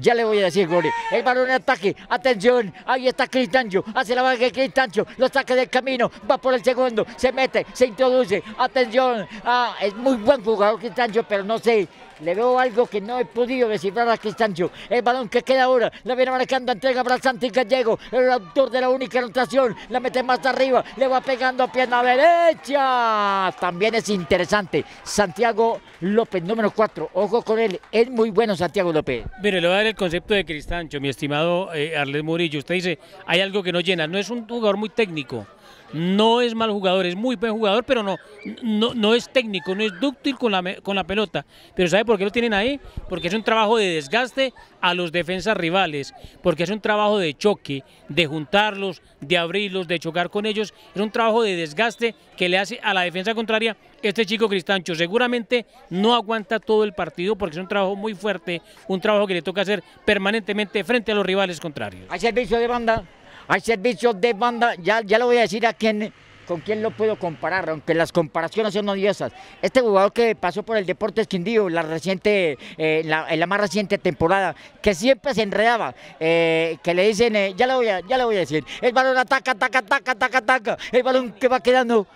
ya le voy a decir, Gori. El balón en ataque. Atención. Ahí está Cristancho. Hace la vaga Cristancho. Lo saca del camino. Va por el segundo. Se mete. Se introduce. Atención. Ah, es muy buen jugador Cristancho, pero no sé. Le veo algo que no he podido descifrar a Cristancho. El balón que queda ahora. La viene marcando. Entrega para Santi Gallego. El autor de la única anotación. La mete más arriba. Le va pegando a pierna derecha. También es interesante. Santiago López, número 4. Ojo con él. Es muy bueno Santiago López. Mire, le voy a dar el concepto de Cristancho, mi estimado eh, Arles Murillo. Usted dice, hay algo que no llena. No es un jugador muy técnico. No es mal jugador, es muy buen jugador, pero no, no, no es técnico, no es dúctil con la, con la pelota. Pero ¿sabe por qué lo tienen ahí? Porque es un trabajo de desgaste a los defensas rivales, porque es un trabajo de choque, de juntarlos, de abrirlos, de chocar con ellos. Es un trabajo de desgaste que le hace a la defensa contraria este chico Cristancho. Seguramente no aguanta todo el partido porque es un trabajo muy fuerte, un trabajo que le toca hacer permanentemente frente a los rivales contrarios. Hay servicio de banda, hay servicio de banda. Ya, ya le voy a decir a quién, con quién lo puedo comparar, aunque las comparaciones son odiosas. Este jugador que pasó por el Deportes Quindío la reciente, eh, en la más reciente temporada, que siempre se enredaba, eh, que le dicen, eh, ya, le voy a, ya le voy a decir, el balón ataca, ataca, ataca, ataca, ataca, el balón que va quedando.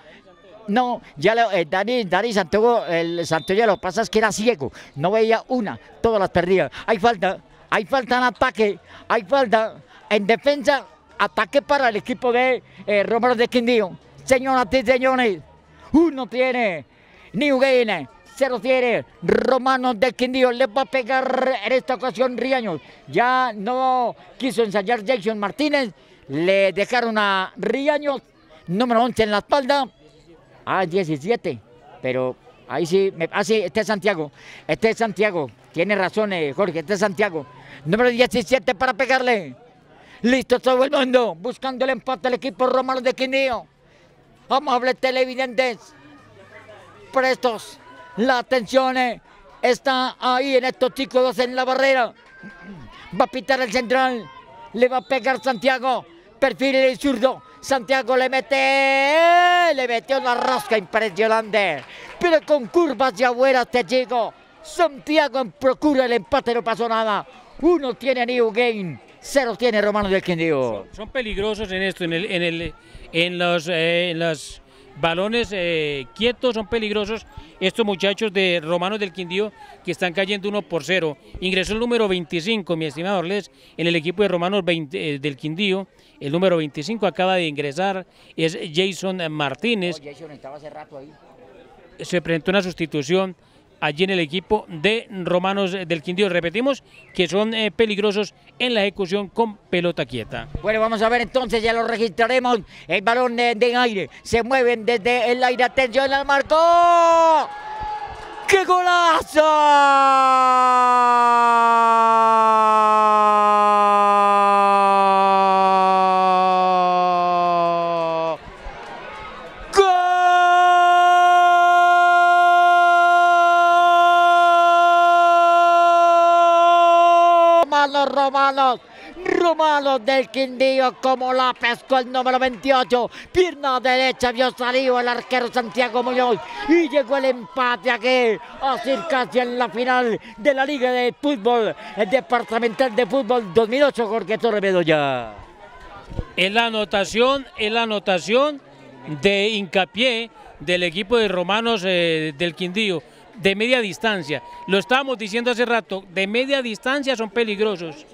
No, ya lo, eh, Dani, Santiago, el Santiago lo pasa es que era ciego, no veía una, todas las perdía. Hay falta, hay falta en ataque, hay falta en defensa, ataque para el equipo de eh, de Quindío. Señoras y señores, uno tiene New Game, cero tiene Romano de Quindío, le va a pegar en esta ocasión Riaños. Ya no quiso ensayar Jason Martínez, le dejaron a Riaños, número 11 en la espalda. Ah, 17. Pero ahí sí, me, ah, sí, este es Santiago. Este es Santiago. Tiene razón, eh, Jorge, este es Santiago. Número 17 para pegarle. Listo todo el mundo. Buscando el empate al equipo romano de Quindío. Amables televidentes. Prestos. La atención eh, está ahí en estos chicos dos en la barrera. Va a pitar el central. Le va a pegar Santiago. Perfil el zurdo. Santiago le mete. Le metió una rosca impresionante. Pero con curvas de afuera este chico. Santiago procura el empate, no pasó nada. Uno tiene New Game. Cero tiene Romano del Quindío. Son peligrosos en esto, en, el, en, el, en los, eh, en los balones eh, quietos, son peligrosos estos muchachos de Romanos del Quindío que están cayendo uno por cero. Ingresó el número 25, mi estimado Orles, en el equipo de Romanos 20, eh, del Quindío. El número 25 acaba de ingresar, es Jason Martínez. Se presentó una sustitución allí en el equipo de Romanos del Quindío. Repetimos que son eh, peligrosos en la ejecución con pelota quieta. Bueno, vamos a ver entonces, ya lo registraremos. El balón de, de aire. Se mueven desde el aire. Atención al marco. ¡Qué golazo! Del Quindío como la pescó el número 28. Pierna derecha vio salido el arquero Santiago Muñoz y llegó el empate aquí, así casi en la final de la Liga de Fútbol el Departamental de Fútbol 2008, Jorge Torre Bedoya. Es la anotación, es la anotación de hincapié del equipo de Romanos eh, del Quindío, de media distancia. Lo estábamos diciendo hace rato, de media distancia son peligrosos.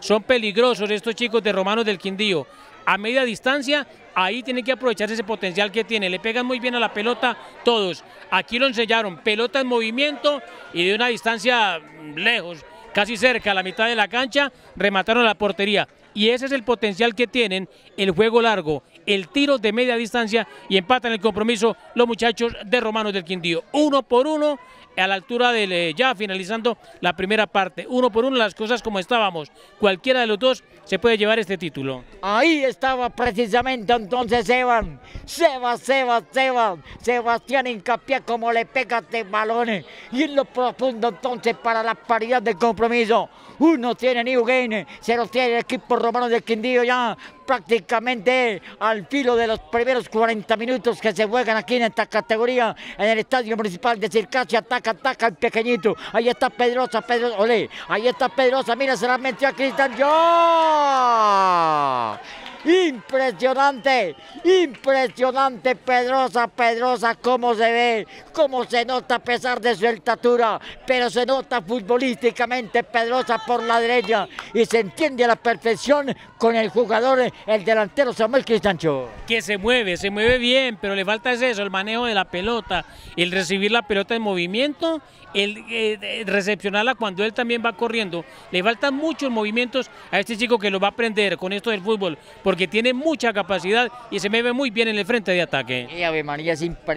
Son peligrosos estos chicos de Romanos del Quindío. A media distancia, ahí tienen que aprovechar ese potencial que tiene. Le pegan muy bien a la pelota todos. Aquí lo enseñaron, pelota en movimiento y de una distancia mm, lejos, casi cerca, a la mitad de la cancha, remataron la portería. Y ese es el potencial que tienen, el juego largo, el tiro de media distancia y empatan el compromiso los muchachos de Romanos del Quindío. Uno por uno, a la altura del eh, ya finalizando la primera parte. Uno por uno, las cosas como estábamos. Cualquiera de los dos se puede llevar este título. Ahí estaba precisamente entonces Evan. Sebas, Sebas, Sebas. Sebastián Hincapié como le pega este balón. Y en lo profundo entonces para la paridad del compromiso. Uno tiene New Game, se lo tiene el equipo romano del Quindío ya prácticamente al filo de los primeros 40 minutos que se juegan aquí en esta categoría en el Estadio Municipal de Circasia. Ataca, ataca el pequeñito. Ahí está Pedrosa, Pedrosa, olé. Ahí está Pedrosa, mira, se la metió a Cristian. ¡Yo! Impresionante, impresionante Pedrosa, Pedrosa, cómo se ve, cómo se nota a pesar de su estatura, pero se nota futbolísticamente Pedrosa por la derecha y se entiende a la perfección con el jugador, el delantero Samuel Cristancho. Que se mueve, se mueve bien, pero le falta es eso, el manejo de la pelota, el recibir la pelota en movimiento, el eh, recepcionarla cuando él también va corriendo. Le faltan muchos movimientos a este chico que lo va a aprender con esto del fútbol porque tiene mucha capacidad y se me ve muy bien en el frente de ataque.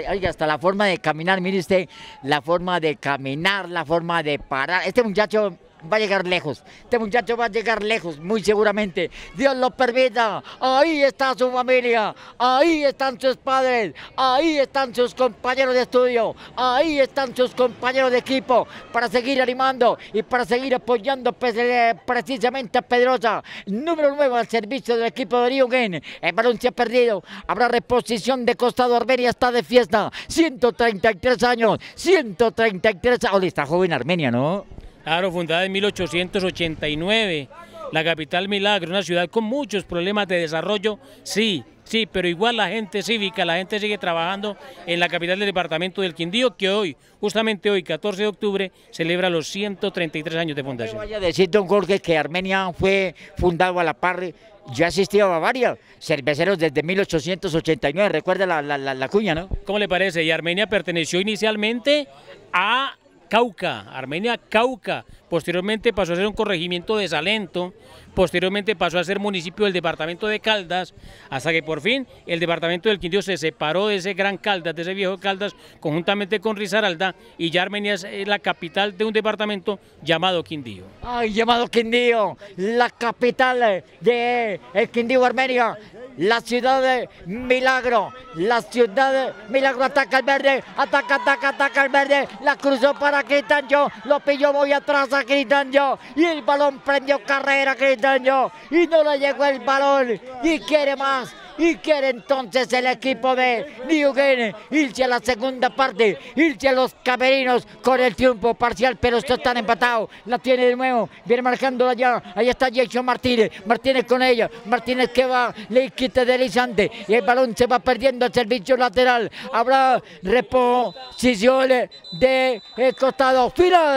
Oiga, hasta la forma de caminar, mire usted, la forma de caminar, la forma de parar. Este muchacho va a llegar lejos. Este muchacho va a llegar lejos, muy seguramente. Dios lo permita. Ahí está su familia. Ahí están sus padres. Ahí están sus compañeros de estudio. Ahí están sus compañeros de equipo para seguir animando y para seguir apoyando eh, precisamente a Pedrosa. Número 9 al servicio del equipo de Rio El balón se ha perdido. Habrá reposición de costado. Armenia está de fiesta. 133 años. 133 años. Oh, está joven Armenia, ¿no? Claro, fundada en 1889, la capital Milagro, una ciudad con muchos problemas de desarrollo, sí, sí, pero igual la gente cívica, la gente sigue trabajando en la capital del departamento del Quindío, que hoy, justamente hoy, 14 de octubre, celebra los 133 años de fundación. Vaya a decir, don Jorge, que Armenia fue fundado a la par ya existía Bavaria, cerveceros desde 1889, recuerda la, la, la, cuña, ¿no? ¿Cómo le parece? Y Armenia perteneció inicialmente a Cauca, Armenia Cauca. Posteriormente pasó a ser un corregimiento de Salento, posteriormente pasó a ser municipio del departamento de Caldas, hasta que por fin el departamento del Quindío se separó de ese gran Caldas, de ese viejo Caldas, conjuntamente con Risaralda, y ya Armenia es la capital de un departamento llamado Quindío. Ay, llamado Quindío, la capital de el Quindío Armenia la ciudad de Milagro, la ciudad de Milagro ataca el verde, ataca, ataca, ataca el verde, la cruzó para Cristanjo, lo pilló muy atrás a Cristanjo y el balón prendió carrera a Cristanjo y no le llegó el balón y quiere más y quiere entonces el equipo de Newgate irse a la segunda parte, irse a los camerinos con el triunfo parcial, pero esto están empatados. La tiene de nuevo, viene marcando allá. Ahí está Jason Martínez. Martínez con ella. Martínez que va, le quita deslizante y el balón se va perdiendo al servicio lateral. Habrá reposición de el costado final.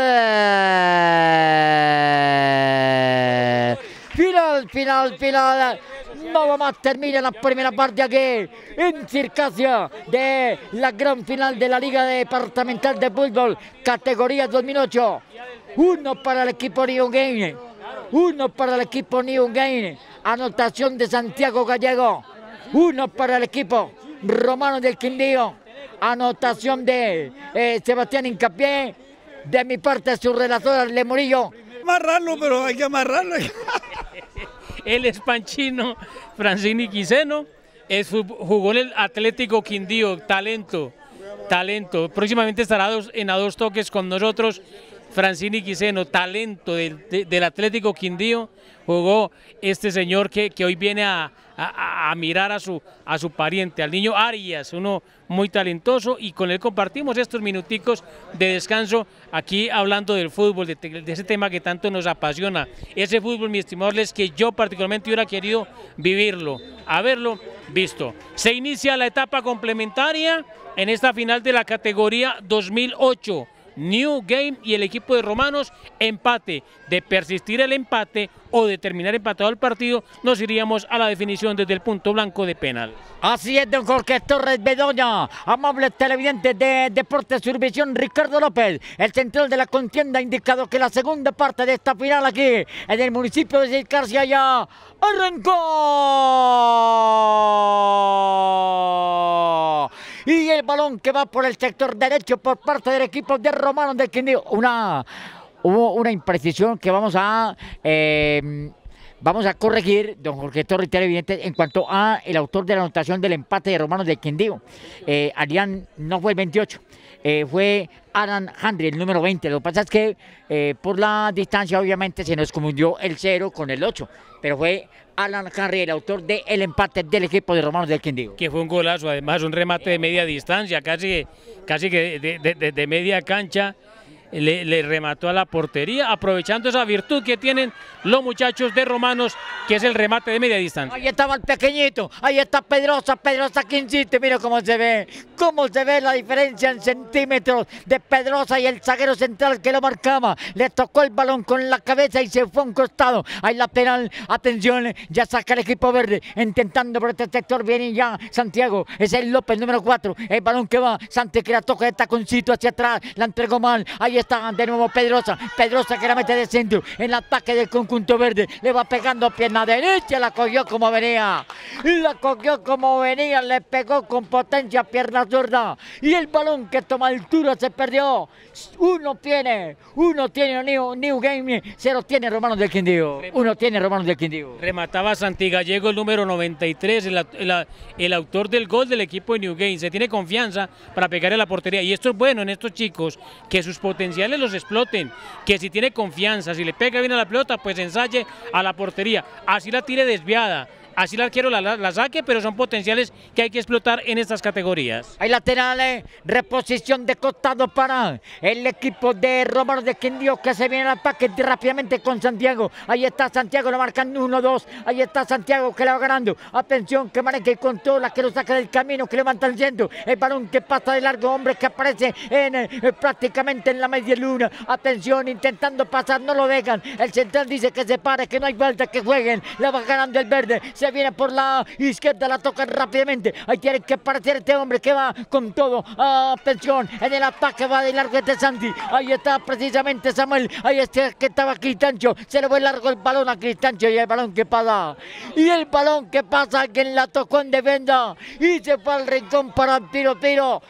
Final, final, final. Nada más termina la primera parte aquí en Circasia de la gran final de la Liga Departamental de Fútbol, categoría 2008. Uno para el equipo New Game, uno para el equipo New Game, anotación de Santiago Gallego, uno para el equipo Romano del Quindío, anotación de eh, Sebastián Incapié, de mi parte su relator Le Morillo. Amarrarlo, pero hay que amarrarlo. Él es Panchino Francini Quiseno, es, jugó en el Atlético Quindío, talento, talento. Próximamente estará en a dos toques con nosotros. Francini Quiseno, talento del, Atlético Quindío, jugó este señor que, hoy viene a, a, mirar a su, a su pariente, al niño Arias, uno muy talentoso y con él compartimos estos minuticos de descanso aquí hablando del fútbol, de, ese tema que tanto nos apasiona. Ese fútbol, mi estimado, es que yo particularmente hubiera querido vivirlo, haberlo visto. Se inicia la etapa complementaria en esta final de la categoría 2008. New Game y el equipo de Romanos empate. De persistir el empate o de terminar empatado el partido, nos iríamos a la definición desde el punto blanco de penal. Así es, don Jorge Torres Bedoña, amable televidente de Deportes Survisión, Ricardo López, el central de la contienda, ha indicado que la segunda parte de esta final aquí, en el municipio de Circarcia ya arrancó y el balón que va por el sector derecho por parte del equipo de Romano del Quindío. Una, hubo una imprecisión que vamos a... Eh, Vamos a corregir, don Jorge Torres, evidente, en cuanto a el autor de la anotación del empate de Romanos de Quindío. Eh, Arián no fue el 28, eh, fue Alan Henry, el número 20. Lo que pasa es que eh, por la distancia, obviamente, se nos confundió el 0 con el 8, pero fue Alan Henry, el autor del empate del equipo de Romanos del Quindío. Que fue un golazo, además, un remate de media distancia, casi, casi que de, de- de- de media cancha. Le, remató a la portería, aprovechando esa virtud que tienen los muchachos de Romanos, que es el remate de media distancia. Ahí estaba el pequeñito, ahí está Pedrosa, Pedrosa Quincite, mira cómo se ve, cómo se ve la diferencia en centímetros de Pedrosa y el zaguero central que lo marcaba. Le tocó el balón con la cabeza y se fue a un costado. Ahí la penal, atención, ya saca el equipo verde, intentando por este sector, viene ya Santiago, es el López número 4, el balón que va, Santi que la toca de taconcito hacia atrás, la entregó mal, ahí está de nuevo Pedrosa, Pedrosa que la mete de centro, en el ataque del conjunto verde, le va pegando pierna derecha, la cogió como venía, la cogió como venía, le pegó con potencia pierna zurda, y el balón que toma altura se perdió, uno tiene, uno tiene New, New Game, cero tiene Romanos del Quindío, uno tiene Romanos del Quindío. Remataba Santi Gallego, el número 93, el, autor del gol del equipo de Newgate. Se tiene confianza para pegar en la portería. Y esto es bueno en estos chicos, que sus potenciales los exploten. Que si tiene confianza, si le pega bien a la pelota, pues ensaye a la portería. Así la tire desviada. Así la la, la- saque, pero son potenciales que hay que explotar en estas categorías. Hay laterales, reposición de costado para el equipo de Romanos de Quindío que se viene al ataque rápidamente con Santiago. Ahí está Santiago, lo marcan 1-2. Ahí está Santiago que la va ganando. Atención, que maneja y controla, que lo saca del camino, que levanta el centro. El balón que pasa de largo, hombre que aparece en, eh, prácticamente en la media luna. Atención, intentando pasar, no lo dejan. El central dice que se pare, que no hay falta, que jueguen. La va ganando el verde. Viene por la izquierda, la tocan rápidamente. Ahí tiene que aparecer este hombre que va con todo. Atención, en el ataque va de largo este Santi. Ahí está precisamente Samuel. Ahí está que estaba Cristancho. Se le fue largo el balón a Cristancho y el balón que pasa. Y el balón que pasa, quien la tocó en defensa. Y se fue al rincón para el tiro, tiro.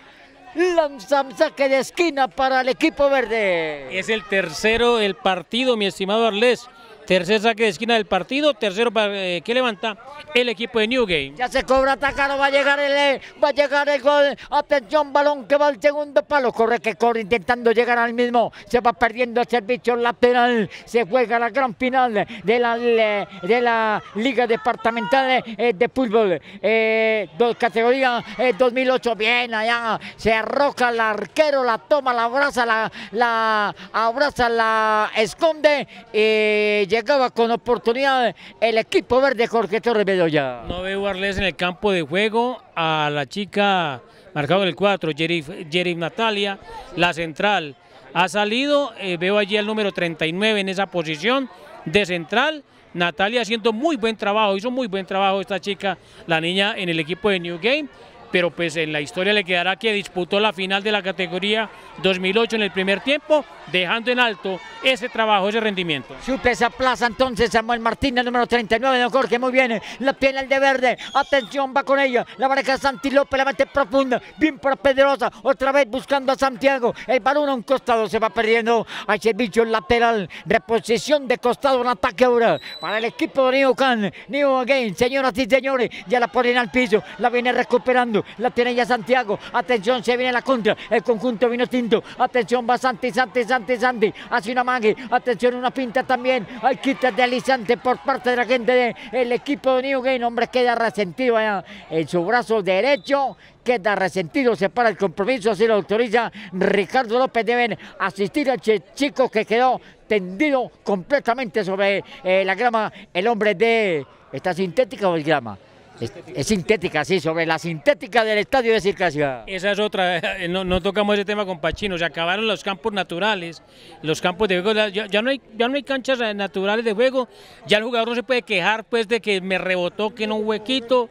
Lanza un saque de esquina para el equipo verde. Es el tercero del partido, mi estimado Arles. Tercer saque de esquina del partido, tercero eh, que levanta el equipo de Newgate. Ya se cobra atacado, va a llegar el va a llegar el gol. Atención, balón que va al segundo palo. Corre que corre intentando llegar al mismo. Se va perdiendo el servicio lateral. Se juega la gran final de la de la Liga Departamental eh, de Fútbol. Eh, dos categoría eh, 2008. Bien, allá se arroja el arquero, la toma, la abraza, la, la abraza, la esconde. y llegaba con oportunidad el equipo verde Jorge Torres Bedoya. No veo a Arles en el campo de juego a la chica marcado el 4, Jerry Natalia, la central. Ha salido, eh, veo allí al número 39 en esa posición de central. Natalia haciendo muy buen trabajo, hizo muy buen trabajo esta chica, la niña en el equipo de New Game, pero pues en la historia le quedará que disputó la final de la categoría 2008 en el primer tiempo, dejando en alto ese trabajo, ese rendimiento. Chupe esa plaza entonces Samuel Martínez, número 39, don Jorge, muy bien, la tiene el de verde, atención, va con ella, la marca Santi López, la mete profunda, bien para Pedrosa, otra vez buscando a Santiago, el balón a un costado se va perdiendo, hay servicio lateral, reposición de costado, un ataque ahora para el equipo de New Can, New Again, señoras y señores, ya la ponen al piso, la viene recuperando, la tiene ya Santiago, atención, se viene la contra, el conjunto vino tinto, atención, va Santi, Santi, Santi, Santi, hace una mague, atención, una pinta también, hay quita de alisante por parte de la gente del equipo de New Game, hombre, queda resentido allá en su brazo derecho, queda resentido, se para el compromiso, así lo autoriza Ricardo López, deben asistir al chico que quedó tendido completamente sobre eh, la grama, el hombre de, ¿está sintética o es grama? Es, es sintética, sí, sobre la sintética del estadio de Circasia. Esa es otra, eh, no, no tocamos ese tema con Pachino, se acabaron los campos naturales, los campos de juego, ya, ya no, hay, ya no hay canchas eh, naturales de juego, ya el jugador no se puede quejar pues de que me rebotó, que no un huequito,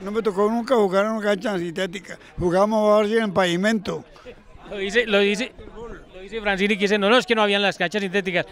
No me tocó nunca jugar en una cancha sintética. Jugamos a ver si en pavimento. lo dice, lo dice, dice Francini que dice, no, no, es que no habían las canchas sintéticas,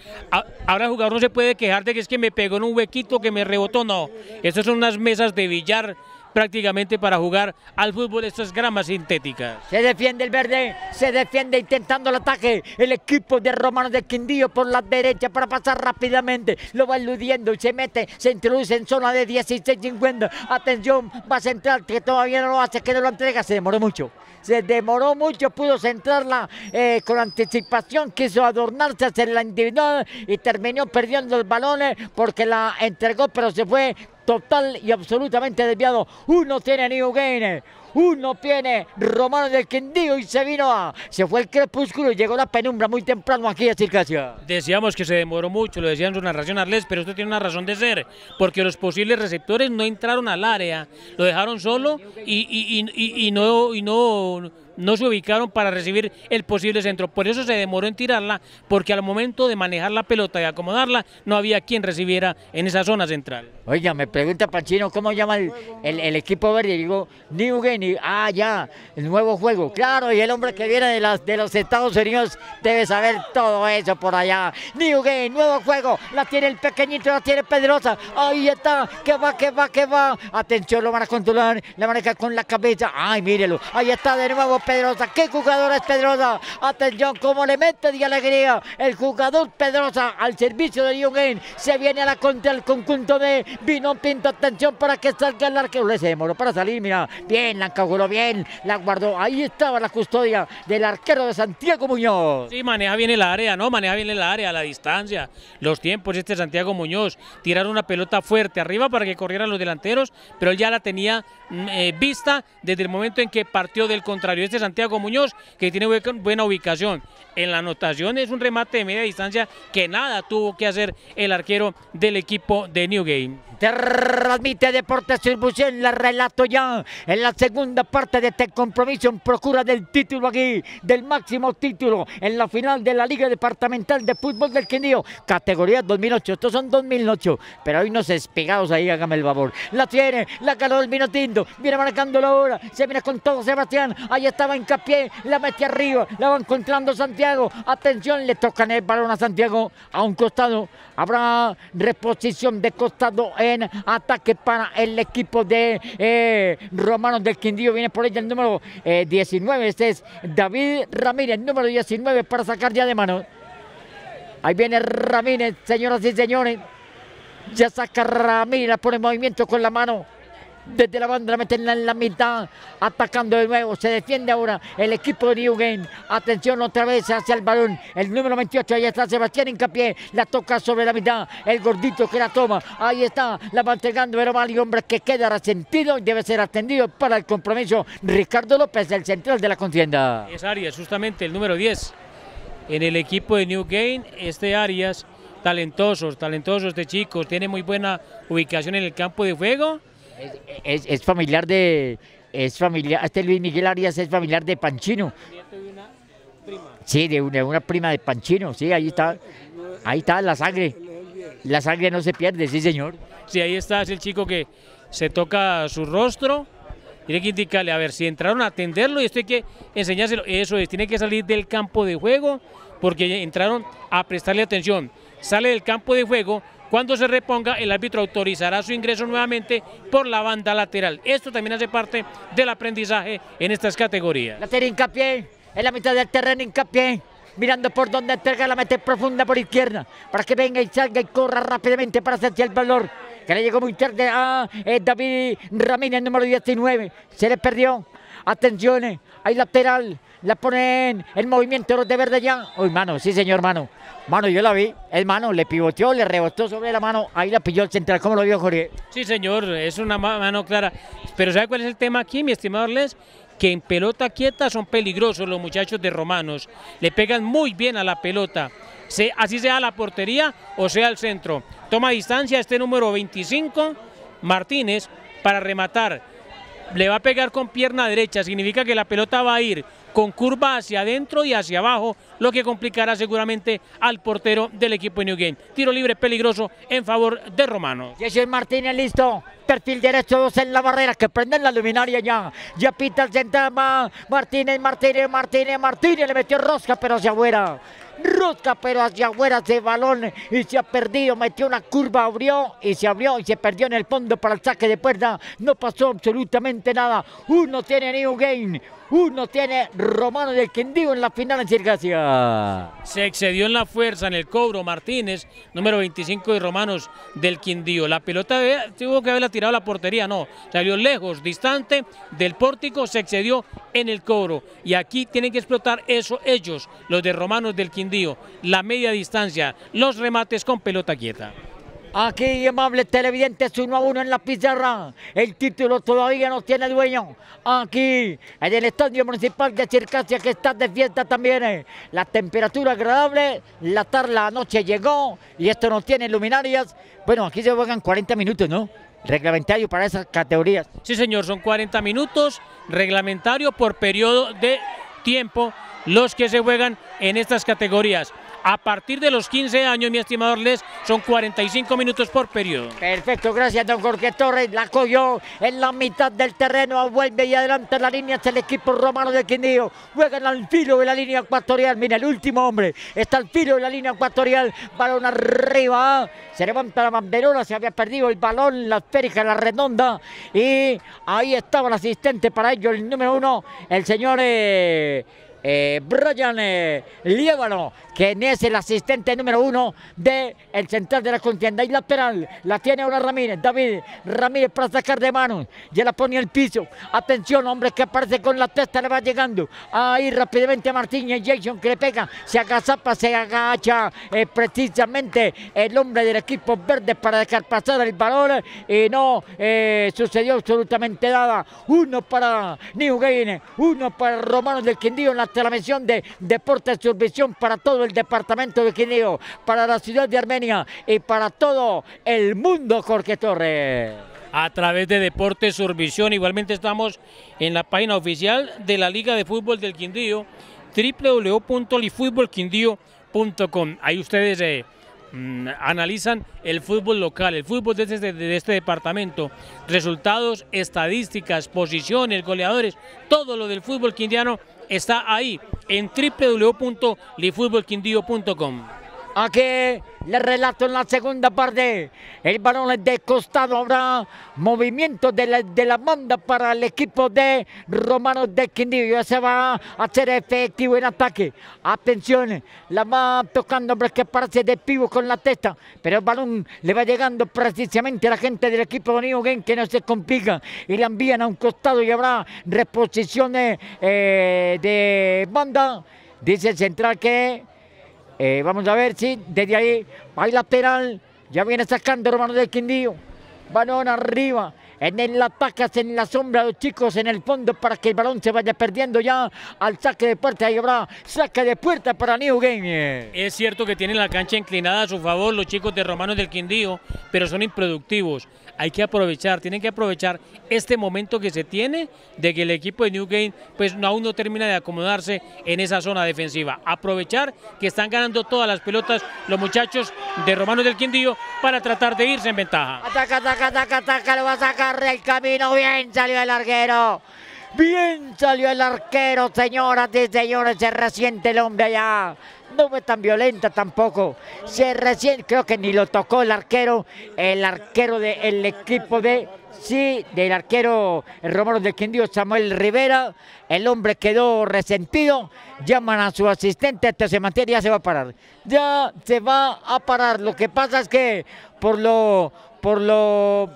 ahora el jugador no se puede quejar de que es que me pegó en un huequito, que me rebotó, no, estas son unas mesas de billar prácticamente para jugar al fútbol estas gramas sintéticas. Se defiende el verde, se defiende intentando el ataque. El equipo de Romano de Quindío por la derecha para pasar rápidamente. Lo va eludiendo y se mete, se introduce en zona de 16-50. Atención, va a centrar, que todavía no lo hace, que no lo entrega. Se demoró mucho. Se demoró mucho, pudo centrarla eh, con anticipación, quiso adornarse, hacer la individual y terminó perdiendo los balones porque la entregó, pero se fue total y absolutamente desviado. Uno tiene New Game, uno tiene Romano del Quindío y se vino a. Se fue el crepúsculo y llegó la penumbra muy temprano aquí a Circasia. Decíamos que se demoró mucho, lo decía en su narración Arles, pero esto tiene una razón de ser, porque los posibles receptores no entraron al área, lo dejaron solo y no, y no no se ubicaron para recibir el posible centro. Por eso se demoró en tirarla, porque al momento de manejar la pelota y acomodarla, no había quien recibiera en esa zona central. Oiga, me pregunta Panchino, ¿cómo llama el, equipo verde? digo, New Game, ah, ya, el nuevo juego. Claro, y el hombre que viene de, las, de los Estados Unidos debe saber todo eso por allá. New nuevo juego, la tiene el pequeñito, la tiene Pedrosa. Ahí está, que va, que va, que va. Atención, lo van a controlar, la maneja con la cabeza. Ay, mírelo, ahí está de nuevo Pedrosa. ¿Qué jugador es Pedrosa? Atención, cómo le mete de alegría el jugador Pedrosa al servicio de New Se viene a la contra el conjunto de Vino Pinto. Atención para que salga el arquero. Le se demoró para salir, mira. Bien, la encajuló bien, la guardó. Ahí estaba la custodia del arquero de Santiago Muñoz. Sí, maneja bien el área, ¿no? Maneja bien el área, la distancia, los tiempos. Este Santiago Muñoz. Tiraron una pelota fuerte arriba para que corrieran los delanteros, pero él ya la tenía mm, eh, vista desde el momento en que partió del contrario. Santiago Muñoz, que tiene buena ubicación. En la anotación es un remate de media distancia que nada tuvo que hacer el arquero del equipo de Newgame. Transmite Deportes Distribución, la relato ya en la segunda parte de este compromiso en procura del título aquí, del máximo título en la final de la Liga Departamental de Fútbol del Quindío, categoría 2008, estos son 2008, pero hay unos espegados ahí, hágame el favor. La tiene, la ganó el vino tinto, viene marcando la hora, se viene con todo Sebastián, ahí estaba hincapié, la mete arriba, la va encontrando Santiago, atención, le tocan el balón a Santiago a un costado, habrá reposición de costado en ataque para el equipo de eh, Romanos del Quindío. Viene por ella el número 19. Eh, este es David Ramírez, número 19 para sacar ya de mano. Ahí viene Ramírez, señoras y señores. Ya saca Ramírez por el movimiento con la mano desde la banda, meterla en la mitad, atacando de nuevo, se defiende ahora el equipo de New Game, atención otra vez hacia el balón, el número 28, ahí está Sebastián Incapié, la toca sobre la mitad, el gordito que la toma, ahí está, la va entregando y hombre que queda resentido y debe ser atendido para el compromiso, Ricardo López, el central de la contienda. Es Arias, justamente el número 10, en el equipo de New Game, este Arias, talentosos, talentosos este chico, tiene muy buena ubicación en el campo de juego, es, familiar de. Es familiar. Este Luis Miguel Arias es familiar de Panchino. Sí, de una, una prima de Panchino. Sí, ahí está. Ahí está la sangre. La sangre no se pierde, sí, señor. Sí, ahí está, es el chico que se toca su rostro. Tiene que indicarle, a ver, si entraron a atenderlo y esto hay que enseñárselo. Eso es, tiene que salir del campo de juego porque entraron a prestarle atención. Sale del campo de juego, cuando se reponga, el árbitro autorizará su ingreso nuevamente por la banda lateral. Esto también hace parte del aprendizaje en estas categorías. La hincapié, en la mitad del terreno hincapié mirando por donde entrega la mete profunda por izquierda, para que venga y salga y corra rápidamente para hacerse el valor, que le llegó muy tarde a eh, David Ramírez, número 19, se le perdió, atención, hay lateral, la ponen en movimiento de verde ya, uy mano, sí señor mano, Mano, yo la vi, es mano, le pivoteó, le rebotó sobre la mano, ahí la pilló el central, ¿cómo lo vio Jorge? Sí, señor, es una mano clara. Pero ¿sabe cuál es el tema aquí, mi estimado Les? Que en pelota quieta son peligrosos los muchachos de Romanos. Le pegan muy bien a la pelota, así sea la portería o sea el centro. Toma distancia este número 25, Martínez, para rematar. Le va a pegar con pierna derecha, significa que la pelota va a ir con curva hacia adentro y hacia abajo, lo que complicará seguramente al portero del equipo de New Game. Tiro libre peligroso en favor de Romano. Jesús Martínez listo. Perfil derecho, dos en la barrera, que prenden la luminaria ya. Ya pita el central, Martínez, Martínez, Martínez, Martínez, le metió rosca, pero hacia afuera. Rosca, pero hacia afuera ese balón y se ha perdido, metió una curva, abrió y se abrió y se perdió en el fondo para el saque de puerta. No pasó absolutamente nada. Uno tiene New Game, uno tiene Romano del Quindío en la final en Circasia. Se excedió en la fuerza en el cobro Martínez, número 25 de Romanos del Quindío. La pelota debe- tuvo que haberla tirado a la portería, no. Salió lejos, distante del pórtico, se excedió en el cobro. Y aquí tienen que explotar eso ellos, los de Romanos del Quindío. La media distancia, los remates con pelota quieta. Aquí, amable televidentes, 1 a 1 en la pizarra. El título todavía no tiene dueño. Aquí, en el Estadio Municipal de Circasia, que está de fiesta también. La temperatura agradable, la tarde, noche llegó y esto no tiene luminarias. Bueno, aquí se juegan 40 minutos, ¿no? Reglamentario para esas categorías. Sí, señor, son 40 minutos, reglamentario por periodo de tiempo, los que se juegan en estas categorías. A partir de los 15 años, mi estimado Les, son 45 minutos por periodo. Perfecto, gracias don Jorge Torres. La cogió en la mitad del terreno, vuelve y adelanta la línea hacia el equipo romano de Quindío. Juegan al filo de la línea ecuatorial. Mira, el último hombre está al filo de la línea ecuatorial. Balón arriba. Se levanta la banderola, se había perdido el balón, la esférica, la redonda. Y ahí estaba el asistente para ello, el número uno, el señor. eh, eh, Brian eh, Liévano, que es el asistente número uno del el central de la contienda. Y lateral, la tiene ahora Ramírez. David Ramírez para sacar de mano. Ya la pone al piso. Atención, hombre, que aparece con la testa, le va llegando. Ahí rápidamente Martínez Jason que le pega. Se agazapa, se agacha eh, precisamente el hombre del equipo verde para dejar pasar el balón. Y no eh, sucedió absolutamente nada. Uno para New Game, uno para Romanos del Quindío en la transmisión de Deportes Survisión para todo el departamento de Quindío, para la ciudad de Armenia y para todo el mundo, Jorge Torres. A través de Deportes Survisión, igualmente estamos en la página oficial de la Liga de Fútbol del Quindío, www.lifutbolquindío.com. Ahí ustedes eh, mm, analizan el fútbol local, el fútbol de este, de este departamento, resultados, estadísticas, posiciones, goleadores, todo lo del fútbol quindiano está ahí en www.lifutbolquindío.com. Aquí le relato en la segunda parte. El balón es de costado. Habrá movimiento de la, banda para el equipo de Romanos de Quindío. Ya se va a hacer efectivo en ataque. Atención, la va tocando, hombre, que parece de pivo con la testa. Pero el balón le va llegando precisamente a la gente del equipo de New Game que no se complica. Y la envían a un costado y habrá reposiciones eh, de banda. Dice el central que eh, vamos a ver si desde ahí el lateral. Ya viene sacando hermano del Quindío. Balón arriba. En el ataque, en la sombra, los chicos en el fondo para que el balón se vaya perdiendo ya al saque de puerta. Ahí habrá saque de puerta para New Game. Es cierto que tienen la cancha inclinada a su favor los chicos de Romanos del Quindío, pero son improductivos. Hay que aprovechar, tienen que aprovechar este momento que se tiene de que el equipo de New Game pues aún no termina de acomodarse en esa zona defensiva. Aprovechar que están ganando todas las pelotas los muchachos de Romanos del Quindío para tratar de irse en ventaja. Ataca, ataca, ataca, ataca, lo va a sacar del camino. Bien salió el arquero. Bien salió el arquero, señoras y señores. Se resiente el hombre allá. No fue tan violenta tampoco. Se resiente, creo que ni lo tocó el arquero. El arquero del equipo de. Sí, del arquero Romero del Quindío, Samuel Rivera. El hombre quedó resentido. Llaman a su asistente. Esto se mantiene, ya se va a parar. Ya se va a parar. Lo que pasa es que por lo. Por lo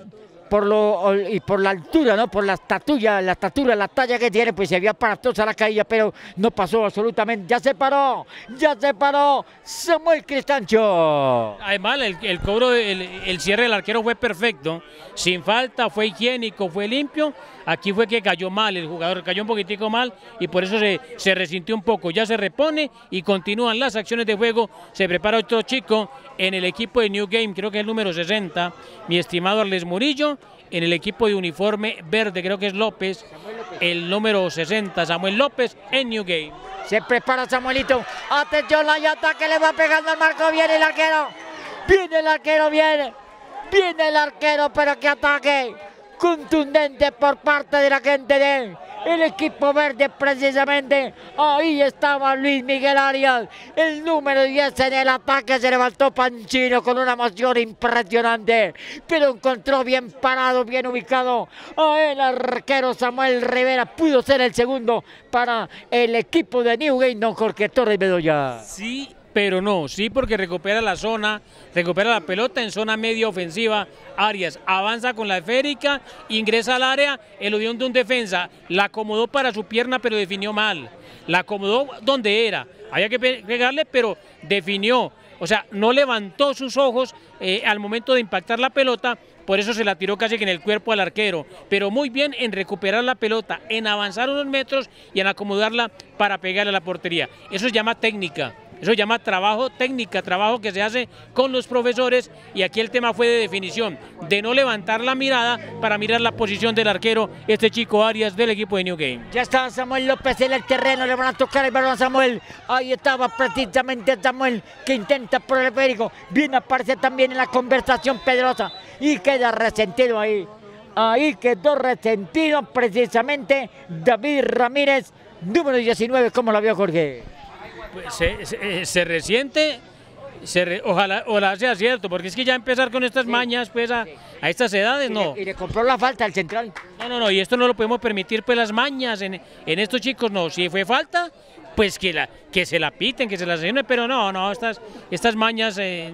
por lo y por la altura, ¿no? Por la estatura, la estatura, la talla que tiene, pues se vio aparatosa la caída, pero no pasó absolutamente. Ya se paró, ya se paró Samuel Cristancho. Además, el, el cobro, el, el cierre del arquero fue perfecto, sin falta, fue higiénico, fue limpio. Aquí fue que cayó mal, el jugador cayó un poquitico mal y por eso se, se resintió un poco. Ya se repone y continúan las acciones de juego. Se prepara otro chico en el equipo de New Game, creo que es el número 60, mi estimado Arles Murillo. En el equipo de uniforme verde, creo que es López, el número 60, Samuel López en New Game. Se prepara Samuelito. Atención, la yata que le va pegando al marco. Viene el arquero. Viene el arquero, viene. Viene el arquero, pero que ataque contundente por parte de la gente de el equipo verde precisamente. Ahí estaba Luis Miguel Arias, el número 10 en el ataque. Se levantó Panchino con una emoción impresionante, pero encontró bien parado, bien ubicado a el arquero Samuel Rivera. Pudo ser el segundo para el equipo de Newgate, don Jorge Torres Bedoya. Sí, pero no, sí porque recupera la zona, recupera la pelota en zona media ofensiva, Arias avanza con la esférica, ingresa al área, eludió de un defensa, la acomodó para su pierna pero definió mal, la acomodó donde era, había que pegarle pero definió, o sea, no levantó sus ojos eh, al momento de impactar la pelota, por eso se la tiró casi que en el cuerpo al arquero, pero muy bien en recuperar la pelota, en avanzar unos metros y en acomodarla para pegarle a la portería. Eso se llama técnica. Eso se llama trabajo técnica, trabajo que se hace con los profesores y aquí el tema fue de definición, de no levantar la mirada para mirar la posición del arquero, este chico Arias del equipo de New Game. Ya está Samuel López en el terreno, le van a tocar el balón a Samuel. Ahí estaba precisamente Samuel que intenta por el esférico. Bien aparece también en la conversación Pedrosa y queda resentido ahí. Ahí quedó resentido precisamente David Ramírez, número 19, como lo vio Jorge. Pues, se, se, resiente, se ojalá, ojalá sea cierto, porque es que ya empezar con estas mañas, pues a, a estas edades, no. Y le, compró la falta al central. No, no, no, y esto no lo podemos permitir, pues las mañas en, en estos chicos, no. Si fue falta, pues que, la, que se la piten, que se la señalen, pero no, no, estas, estas mañas eh,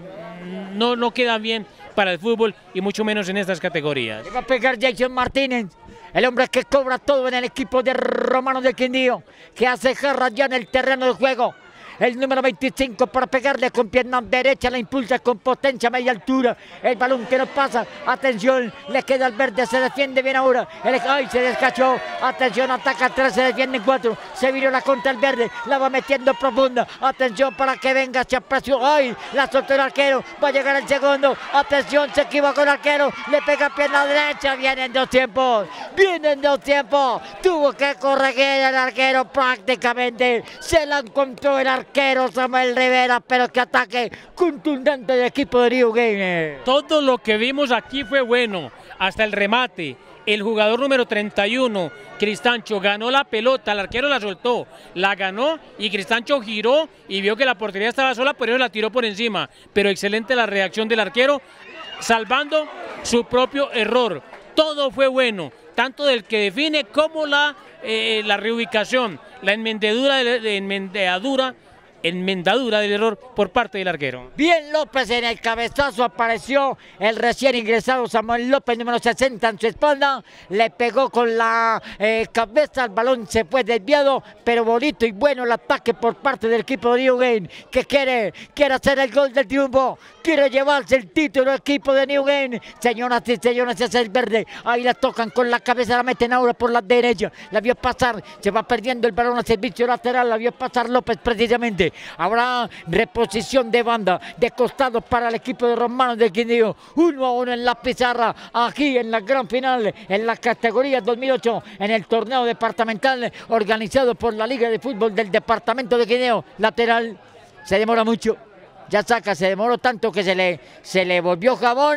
no, no quedan bien para el fútbol y mucho menos en estas categorías. Le va a pegar Jason Martínez. El hombre que cobra todo en el equipo de Romano de Quindío, que hace jarra ya en el terreno de juego el número 25 para pegarle con pierna derecha, la impulsa con potencia, media altura, el balón que no pasa, atención, le queda al verde, se defiende bien ahora, el, ay, se descachó, atención, ataca tres, se defiende en cuatro, se vino la contra el verde, la va metiendo profunda, atención para que venga, se apreció, ay, la soltó el arquero, va a llegar el segundo, atención, se equivocó el arquero, le pega pierna derecha, vienen dos tiempos, vienen dos tiempos, tuvo que corregir el arquero prácticamente, se la encontró el arquero arquero Samuel Rivera, pero que ataque contundente del equipo de Rio Gamer. Todo lo que vimos aquí fue bueno, hasta el remate. El jugador número 31, Cristancho, ganó la pelota, el arquero la soltó, la ganó y Cristancho giró y vio que la portería estaba sola, por eso la tiró por encima. Pero excelente la reacción del arquero, salvando su propio error. Todo fue bueno, tanto del que define como la, eh, la reubicación, la enmendadura, de, enmendadura enmendadura del error por parte del arquero. Bien López en el cabezazo apareció el recién ingresado Samuel López, número 60 en su espalda, le pegó con la eh, cabeza, el balón se fue desviado, pero bonito y bueno el ataque por parte del equipo de New que quiere, quiere hacer el gol del triunfo, quiere llevarse el título del equipo de New Game, señoras y señores, es el verde, ahí la tocan con la cabeza, la meten ahora por la derecha, la vio pasar, se va perdiendo el balón a servicio lateral, la vio pasar López precisamente, Habrá reposición de banda de costado para el equipo de Romano de Quindío. Uno a uno en la pizarra, aquí en la gran final, en la categoría 2008, en el torneo departamental organizado por la Liga de Fútbol del Departamento de Quindío. Lateral, se demora mucho. Ya saca, se demoró tanto que se le, se le volvió jabón.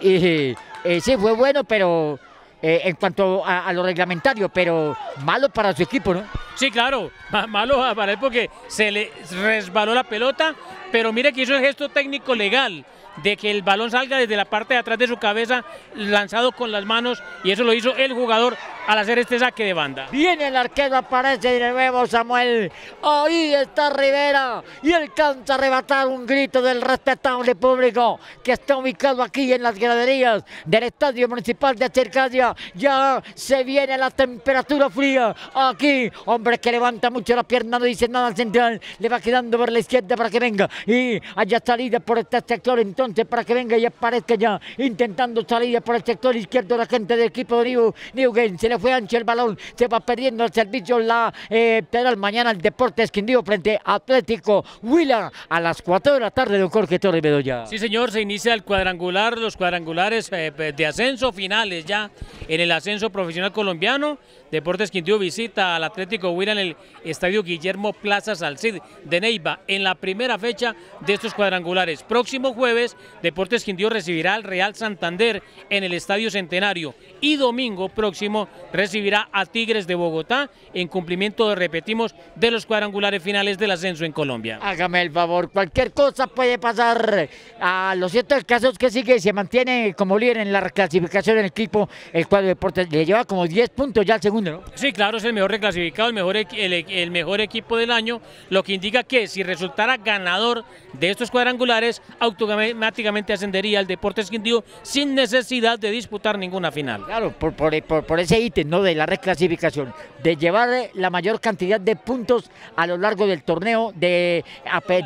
Y, y sí, fue bueno, pero eh, en cuanto a, lo reglamentario, pero malo para su equipo, ¿no? Sí, claro, malo para él porque se le resbaló la pelota, pero mire que hizo el gesto técnico legal de que el balón salga desde la parte de atrás de su cabeza, lanzado con las manos, y eso lo hizo el jugador al hacer este saque de banda. Viene el arquero, aparece de nuevo Samuel. Ahí está Rivera y alcanza a arrebatar un grito del respetable público que está ubicado aquí en las graderías del Estadio Municipal de Circasia. Ya se viene la temperatura fría aquí. Hombre que levanta mucho la pierna, no dice nada al central. Le va quedando por la izquierda para que venga. Y haya salida por este sector entonces para que venga y aparezca ya intentando salir por el sector izquierdo la gente del equipo de New, New Se le fue ancho el balón, se va perdiendo el servicio la eh, mañana el Deportes Quindío frente a Atlético Huila a las 4 de la tarde de Jorge Torres Bedoya. Sí señor, se inicia el cuadrangular, los cuadrangulares eh, de ascenso finales ya en el ascenso profesional colombiano Deportes Quindío visita al Atlético Huila en el Estadio Guillermo Plaza Salcid de Neiva en la primera fecha de estos cuadrangulares. Próximo jueves, Deportes Quindío recibirá al Real Santander en el Estadio Centenario y domingo próximo recibirá a Tigres de Bogotá en cumplimiento, repetimos, de los cuadrangulares finales del ascenso en Colombia. Hágame el favor, cualquier cosa puede pasar. A lo cierto del caso es que sigue, se mantiene como líder en la clasificación del equipo, el cuadro de deportes le lleva como 10 puntos ya al segundo, ¿no? Sí, claro, es el mejor reclasificado, el mejor, el, el mejor equipo del año, lo que indica que si resultara ganador de estos cuadrangulares, automáticamente ascendería al Deportes Quindío sin necesidad de disputar ninguna final. Claro, por, por, por, por ese ítem, ¿no? De la reclasificación, de llevar la mayor cantidad de puntos a lo largo del torneo de,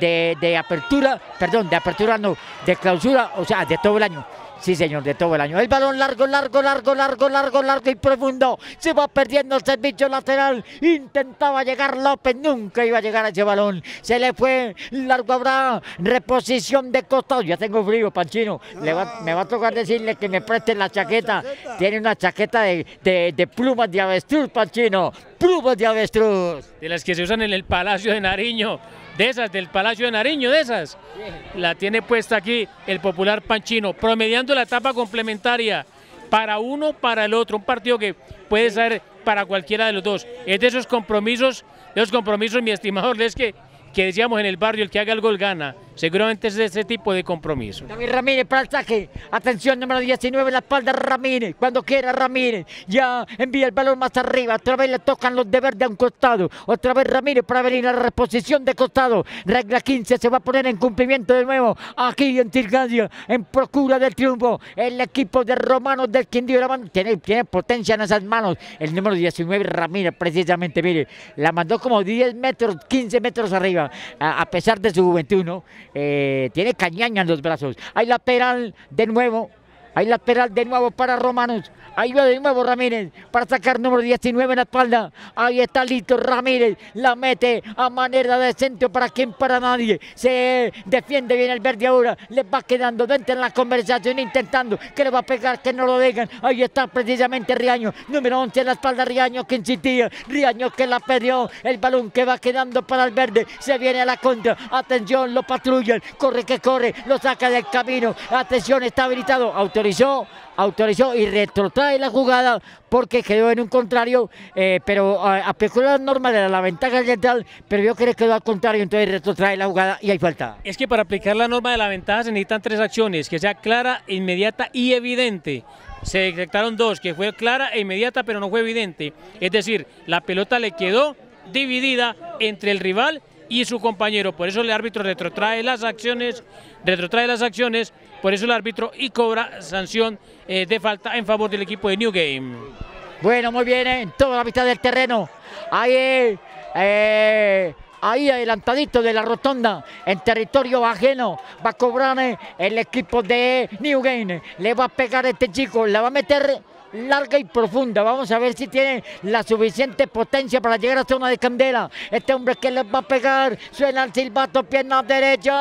de, de apertura, perdón, de apertura no, de clausura, o sea, de todo el año. Sí, señor, de todo el año. El balón largo, largo, largo, largo, largo, largo y profundo. Se va perdiendo el servicio lateral. Intentaba llegar López, nunca iba a llegar a ese balón. Se le fue largo, habrá reposición de costado. Ya tengo frío, Panchino. me va a tocar decirle que me preste la chaqueta. Tiene una chaqueta de, plumas de avestruz, Panchino. Plumas de avestruz. De las que se usan en el Palacio de Nariño de esas, del Palacio de Nariño, de esas. La tiene puesta aquí el popular Panchino, promediando la etapa complementaria para uno, para el otro. Un partido que puede ser para cualquiera de los dos. Es de esos compromisos, de esos compromisos, mi estimador, es que que decíamos en el barrio, el que haga el gol gana. Seguramente es de ese tipo de compromiso. David Ramírez para el saque. Atención, número 19 en la espalda Ramírez. Cuando quiera Ramírez. Ya envía el balón más arriba. Otra vez le tocan los de verde a un costado. Otra vez Ramírez para venir a la reposición de costado. Regla 15 se va a poner en cumplimiento de nuevo. Aquí en Tirgadia, en procura del triunfo. El equipo de Romanos del Quindío tiene, tiene potencia en esas manos. El número 19 Ramírez, precisamente, mire, la mandó como 10 metros, 15 metros arriba a, pesar de su juventud, ¿no? Eh, tiene cañaña en los brazos. Hay lateral de nuevo, hay lateral de nuevo para Romanos. Ahí va de nuevo Ramírez para sacar número 19 en la espalda. Ahí está listo Ramírez. La mete a manera de centro para quien para nadie. Se defiende bien el verde ahora. Le va quedando dentro en la conversación intentando que le va a pegar, que no lo dejan. Ahí está precisamente Riaño. Número 11 en la espalda Riaño que insistía. Riaño que la perdió. El balón que va quedando para el verde. Se viene a la contra. Atención, lo patrullan. Corre que corre. Lo saca del camino. Atención, está habilitado. Autorizó autorizó y retrotrae la jugada porque quedó en un contrario, eh, pero aplicó la norma de la ventaja central, pero creo que quedó al contrario, entonces retrotrae la jugada y hay falta. Es que para aplicar la norma de la ventaja se necesitan tres acciones, que sea clara, inmediata y evidente. Se detectaron dos, que fue clara e inmediata, pero no fue evidente. Es decir, la pelota le quedó dividida entre el rival y su compañero. Por eso el árbitro retrotrae las acciones, retrotrae las acciones, por eso el árbitro y cobra sanción eh, de falta en favor del equipo de New Game. Bueno, muy bien, en toda la mitad del terreno. Ahí, eh, ahí adelantadito de la rotonda, en territorio ajeno, va a cobrar eh, el equipo de New Game. Le va a pegar este chico, le va a meter larga y profunda. Vamos a ver si tiene la suficiente potencia para llegar a zona de candela. Este hombre que le va a pegar, suena el silbato, pierna derecha.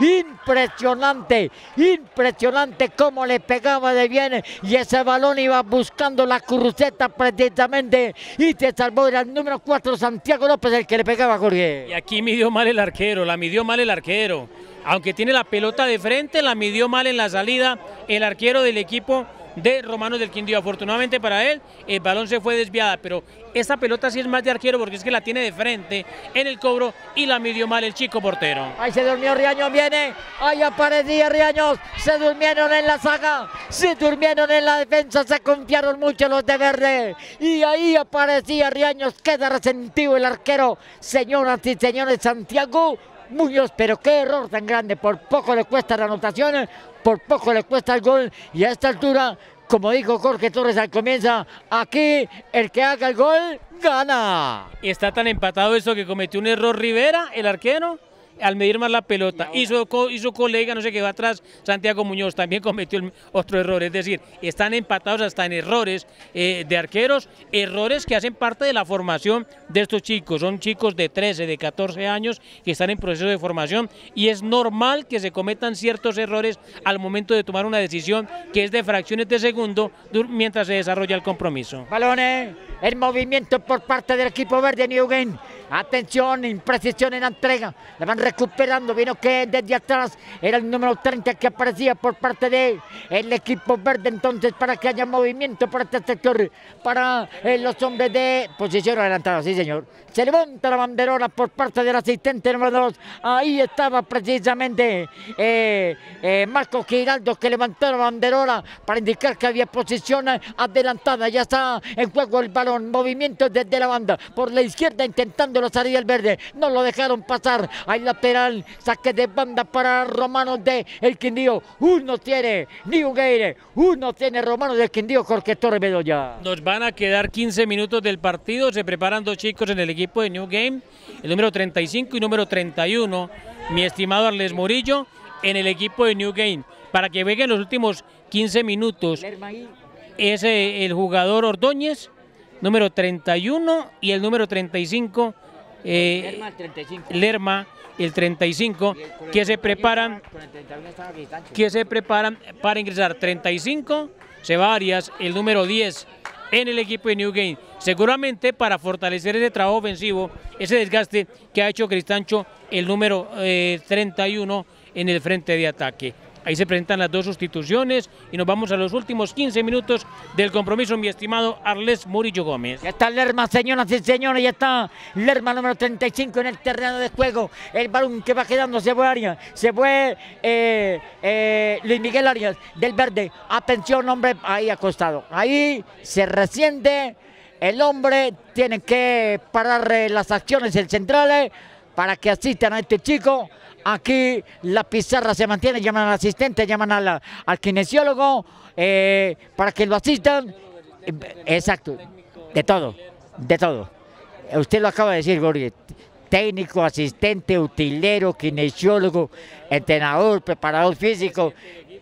Impresionante, impresionante cómo le pegaba de bien y ese balón iba buscando la cruceta precisamente y se salvó, el número 4 Santiago López el que le pegaba a Jorge. Y aquí midió mal el arquero, la midió mal el arquero aunque tiene la pelota de frente, la midió mal en la salida el arquero del equipo de Romanos del Quindío. Afortunadamente para él, el balón se fue desviada, pero esta pelota sí es más de arquero porque es que la tiene de frente en el cobro y la midió mal el chico portero. Ahí se durmió Riaño, viene, ahí aparecía Riaños, se durmieron en la saga, se durmieron en la defensa, se confiaron mucho los de verde y ahí aparecía Riaños, queda resentido el arquero, señoras y señores, Santiago Muñoz, pero qué error tan grande, por poco le cuesta la anotación, por poco le cuesta el gol. Y a esta altura, como dijo Jorge Torres al comienzo, aquí el que haga el gol gana. Está tan empatado eso que cometió un error Rivera, el arquero, al medir más la pelota. Y su, y su colega, no sé qué va atrás, Santiago Muñoz, también cometió el- otro error. Es decir, están empatados hasta en errores eh, de arqueros, errores que hacen parte de la formación de estos chicos. Son chicos de 13, de 14 años que están en proceso de formación y es normal que se cometan ciertos errores al momento de tomar una decisión que es de fracciones de segundo mientras se desarrolla el compromiso. Balones, el movimiento por parte del equipo verde Newgate. Atención, imprecisión en la entrega. La van recuperando. Vino que desde atrás era el número 30 que aparecía por parte de el equipo verde. Entonces, para que haya movimiento por este sector, para eh, los hombres de posición adelantada. Sí, señor. Se levanta la banderola por parte del asistente número 2. Ahí estaba precisamente eh, eh, Marco Giraldo que levantó la banderola para indicar que había posición adelantada. Ya está en juego el balón. Movimiento desde la banda. Por la izquierda intentando la salida del verde. No lo dejaron pasar. Hay lateral. Saque de banda para Romano de El Quindío. Uno tiene Newgate. Uno tiene Romano del Quindío. Jorge Torres Bedoya. Nos van a quedar 15 minutos del partido. Se preparan dos chicos en el equipo de New Game, el número 35 y número 31, mi estimado Arles Murillo, en el equipo de New Game. Para que vengan los últimos 15 minutos, es eh, el jugador Ordóñez, número 31, y el número 35, eh, Lerma, el 35, que se preparan que se preparan para ingresar 35, se va Arias, el número 10 en el equipo de Newgate, seguramente para fortalecer ese trabajo ofensivo, ese desgaste que ha hecho Cristancho, el número eh, 31 en el frente de ataque. Ahí se presentan las dos sustituciones y nos vamos a los últimos 15 minutos del compromiso, mi estimado Arles Murillo Gómez. Ya está Lerma, señoras y señores, ya está Lerma número 35 en el terreno de juego. El balón que va quedando se fue Arias, se fue eh, eh, Luis Miguel Arias del verde. Atención, hombre, ahí acostado. Ahí se resiente. El hombre tiene que parar eh, las acciones, el central, para que asistan a este chico. Aquí la pizarra se mantiene, llaman al asistente, llaman a la- al kinesiólogo eh, para que lo asistan. Eh, Exacto, de todo, de todo. Usted lo acaba de decir, Jorge. Técnico, asistente, utilero, kinesiólogo, entrenador, preparador físico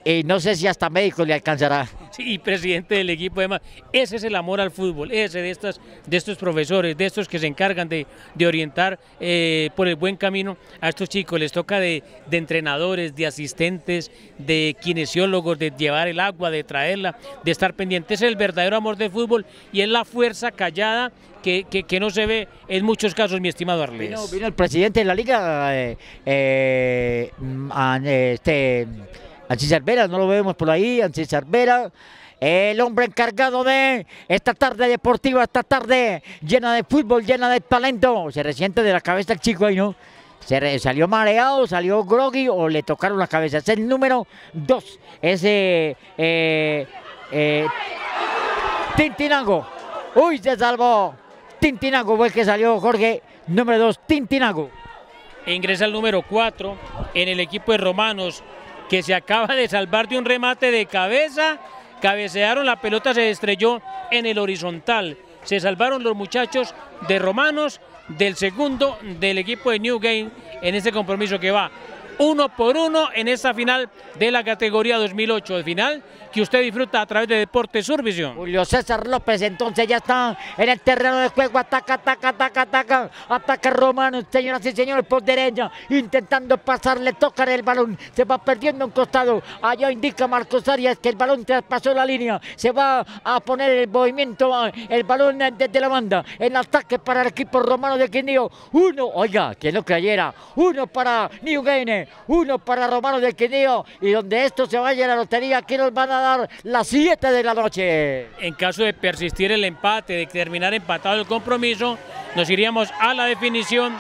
y no sé si hasta médico le alcanzará. Sí, presidente del equipo además. Ese es el amor al fútbol, ese de estas, de estos profesores, de estos que se encargan de, de orientar eh, por el buen camino a estos chicos. Les toca de, de entrenadores, de asistentes, de kinesiólogos, de llevar el agua, de traerla, de estar pendientes. Es el verdadero amor del fútbol y es la fuerza callada que, que- que no se ve en muchos casos, mi estimado Arles. Vino, vino el presidente de la liga, eh, eh, mm, este, Ansi Cervera, no lo vemos por ahí, Ansi Cervera, el hombre encargado de esta tarde deportiva, esta tarde llena de fútbol, llena de talento. Se resiente de la cabeza el chico ahí, ¿no? Se salió mareado, salió groggy o le tocaron la cabeza. Es el número dos, ese eh, eh, Tintinago. Uy, se salvó. Tintinago fue el que salió, Jorge. Número dos, Tintinago. ingresa el número 4 en el equipo de Romanos, que se acaba de salvar de un remate de cabeza. Cabecearon, la pelota se estrelló en el horizontal. Se salvaron los muchachos de Romanos del segundo del equipo de Newgate en este compromiso que va uno por uno en esta final de la categoría 2008, de final que usted disfruta a través de Deportes Survisión. Julio César López entonces ya está en el terreno de juego, ataca, ataca, ataca, ataca, ataca Romano, señoras y señores, por derecha, intentando pasarle, tocar el balón, se va perdiendo un costado, allá indica Marcos Arias que el balón traspasó la línea, se va a poner el movimiento, el balón desde la banda, en ataque para el equipo romano de Quindío, uno, oiga, que no creyera, uno para Uno para Romano de Quindío, y donde esto se vaya a la lotería, aquí nos van a dar las 7 de la noche. En caso de persistir el empate, de terminar empatado el compromiso, nos iríamos a la definición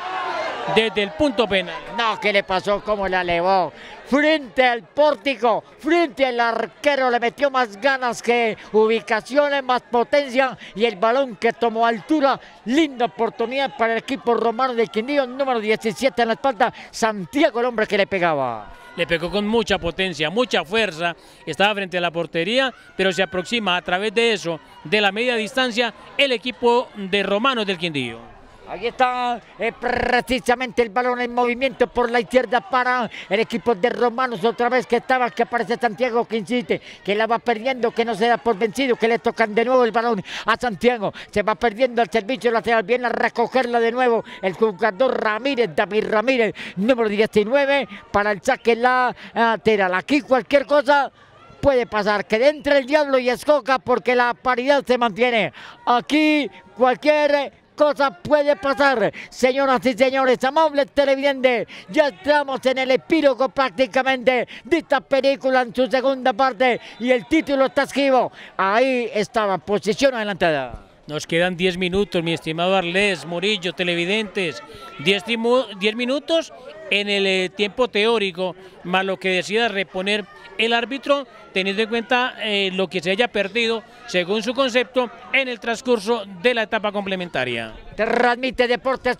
desde el punto penal. No, ¿qué le pasó? ¿Cómo le alevó? Frente al pórtico, frente al arquero, le metió más ganas que ubicaciones, más potencia y el balón que tomó altura. Linda oportunidad para el equipo romano de Quindío, número 17 en la espalda. Santiago, el hombre que le pegaba. Le pegó con mucha potencia, mucha fuerza, estaba frente a la portería, pero se aproxima a través de eso, de la media distancia, el equipo de Romanos del Quindío. Ahí está eh, precisamente el balón en movimiento por la izquierda para el equipo de Romanos. Otra vez que estaba, que aparece Santiago que insiste, que la va perdiendo, que no se da por vencido, que le tocan de nuevo el balón a Santiago. Se va perdiendo el servicio lateral. Viene a recogerla de nuevo el jugador Ramírez, David Ramírez, número 19, para el saque lateral. Aquí cualquier cosa puede pasar, que entre el diablo y escoca porque la paridad se mantiene. Aquí cualquier cosa puede pasar. Señoras y señores, amables televidentes, ya estamos en el epílogo prácticamente de esta película en su segunda parte y el título está esquivo. Ahí estaba, posición adelantada. Nos quedan 10 minutos, mi estimado Arles, Murillo, televidentes. 10 minutos en el eh, tiempo teórico, más lo que decida reponer el árbitro, teniendo en cuenta eh, lo que se haya perdido, según su concepto, en el transcurso de la etapa complementaria. Transmite Deportes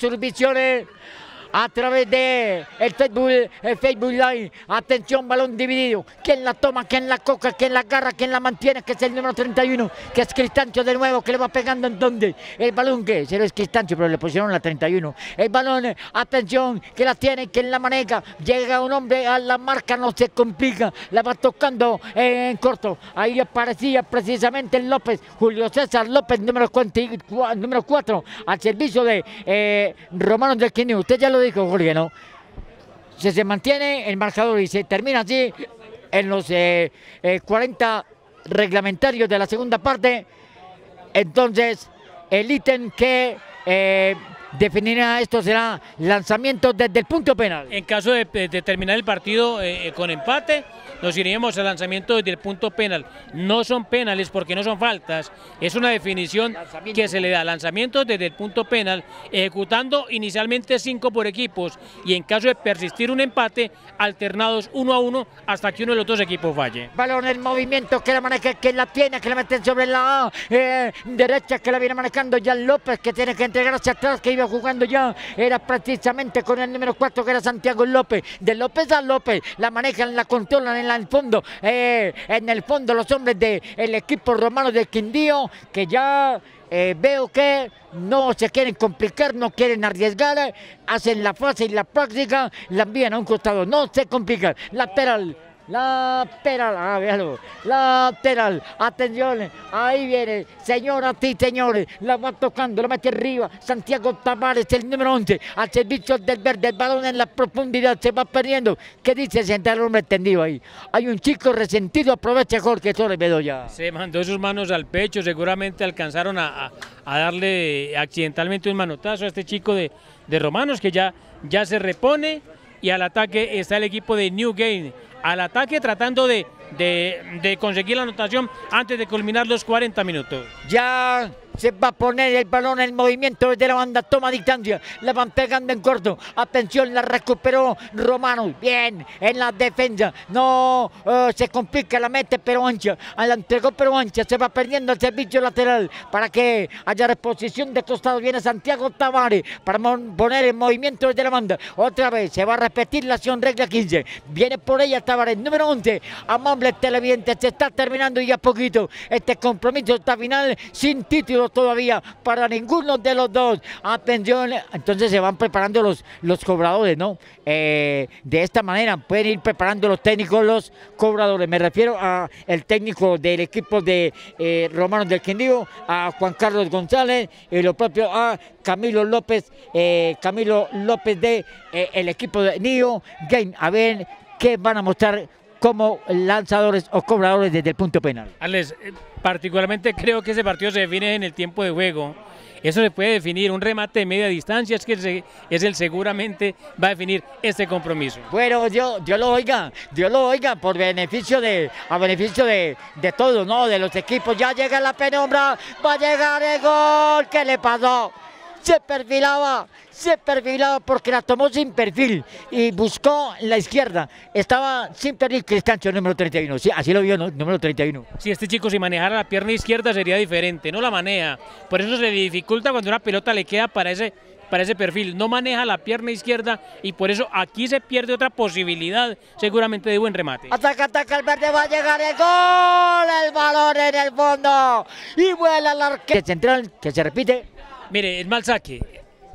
a través de el Facebook, el Facebook Live. Atención, balón dividido. ¿Quién la toma? ¿Quién la coca? ¿Quién la agarra? ¿Quién la mantiene? Que es el número 31, que es Cristancho de nuevo, que le va pegando en donde. El balón que, se es Cristancho, pero le pusieron la 31. El balón, atención, que la tiene, ¿quién la maneja? Llega un hombre a la marca, no se complica. La va tocando en corto. Ahí aparecía precisamente el López, Julio César López, número 4, número 4 al servicio de eh, Romano del Quinio. Usted ya lo dijo, Jorge, ¿no? Se, se mantiene el marcador y se termina así en los eh, eh, 40 reglamentarios de la segunda parte. Entonces, el ítem que eh, definirá esto será lanzamiento desde el punto penal. En caso de, de terminar el partido eh, con empate, nos iríamos al lanzamiento desde el punto penal. No son penales porque no son faltas, es una definición que se le da lanzamiento desde el punto penal, ejecutando inicialmente cinco por equipos y en caso de persistir un empate, alternados uno a uno hasta que uno de los dos equipos falle. Balón en movimiento que la maneja, que la tiene, que la meten sobre la eh, derecha, que la viene manejando ya López, que tiene que entregar hacia atrás, que iba jugando ya, era precisamente con el número 4 que era Santiago López, de López a López, la manejan, la controlan en el fondo, eh, en el fondo los hombres del equipo romano del Quindío, que ya eh, veo que no se quieren complicar, no quieren arriesgar, hacen la fase y la práctica, la envían a un costado, no se complican, lateral. Lateral, ah, véalo, lateral, atención, ahí viene, señoras y señores, la va tocando, la mete arriba, Santiago Tavares, el número 11, al servicio del verde, el balón en la profundidad, se va perdiendo, ¿qué dice central hombre tendido ahí? Hay un chico resentido, aprovecha Jorge Torres Bedoya. Se mandó sus manos al pecho, seguramente alcanzaron a darle accidentalmente un manotazo a este chico de, de Romanos que ya, ya se repone y al ataque está el equipo de Newgate al ataque tratando de, de, de, conseguir la anotación antes de culminar los 40 minutos. Ya se va a poner el balón en movimiento desde la banda, toma distancia, la van pegando en corto, atención, la recuperó Romano, bien, en la defensa, no uh, se complica, la mete pero ancha, la entregó pero ancha, se va perdiendo el servicio lateral para que haya reposición de costado, viene Santiago Tavares para poner en movimiento desde la banda, otra vez se va a repetir la acción regla 15, viene por ella Tavares, número 11, amable televidente, se está terminando ya poquito este compromiso está final sin título todavía para ninguno de los dos. Atención, entonces se van preparando los, los cobradores, ¿no? Eh, de esta manera pueden ir preparando los técnicos, los cobradores. Me refiero a el técnico del equipo de eh, Romanos del Quindío, a Juan Carlos González y lo propio a Camilo López, eh, Camilo López de el equipo de Nio Game. A ver qué van a mostrar como lanzadores o cobradores desde el punto penal. Alex, particularmente creo que ese partido se define en el tiempo de juego. Eso se puede definir, un remate de media distancia es que es el seguramente va a definir este compromiso. Bueno, Dios, Dios lo oiga, Dios lo oiga, por beneficio de, a beneficio de, de todos, ¿no? De los equipos. Ya llega la penumbra, va a llegar el gol. ¿Qué le pasó? Se perfilaba, se perfilaba porque la tomó sin perfil y buscó la izquierda. Estaba sin perfil Cristancho, número 31. Sí, así lo vio, ¿no? número 31. Si este chico si manejara la pierna izquierda sería diferente, no la maneja. Por eso se le dificulta cuando una pelota le queda para ese, para ese perfil. No maneja la pierna izquierda y por eso aquí se pierde otra posibilidad seguramente de buen remate. Ataca, ataca el verde, va a llegar el gol, el balón en el fondo y vuela el arquero central que se repite. Mire, el mal saque.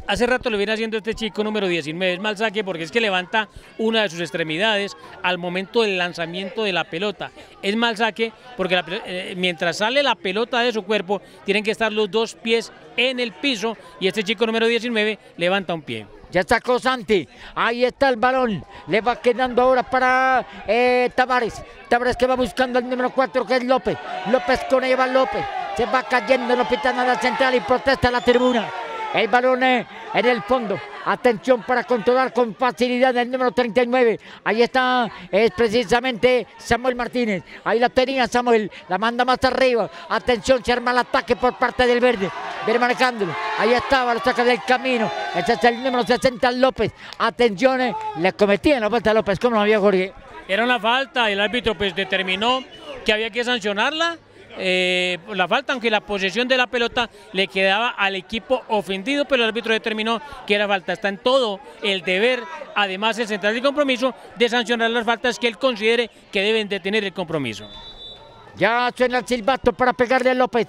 Hace rato lo viene haciendo este chico número 19, es mal saque porque es que levanta una de sus extremidades al momento del lanzamiento de la pelota. Es mal saque porque eh, mientras sale la pelota de su cuerpo tienen que estar los dos pies en el piso y este chico número 19 levanta un pie. Ya sacó Santi. Ahí está el balón. Le va quedando ahora para eh, Tavares. Tavares que va buscando el número 4 que es López. López con Eva López. Se va cayendo, no pita nada central y protesta la tribuna. El balón en el fondo. Atención para controlar con facilidad el número 39. Ahí está, es precisamente Samuel Martínez. Ahí la tenía Samuel. La manda más arriba. Atención, se arma el ataque por parte del verde. Viene manejándolo. Ahí estaba, lo saca del camino. Ese es el número 60 López. Atención, eh, le cometían la falta a López. ¿Cómo lo había Jorge? Era una falta. El árbitro pues determinó que había que sancionarla eh, la falta, aunque la posesión de la pelota le quedaba al equipo ofendido, pero el árbitro determinó que era falta. Está en todo el deber, además el central de compromiso, de sancionar las faltas que él considere que deben de tener el compromiso. Ya suena el silbato para pegarle a López.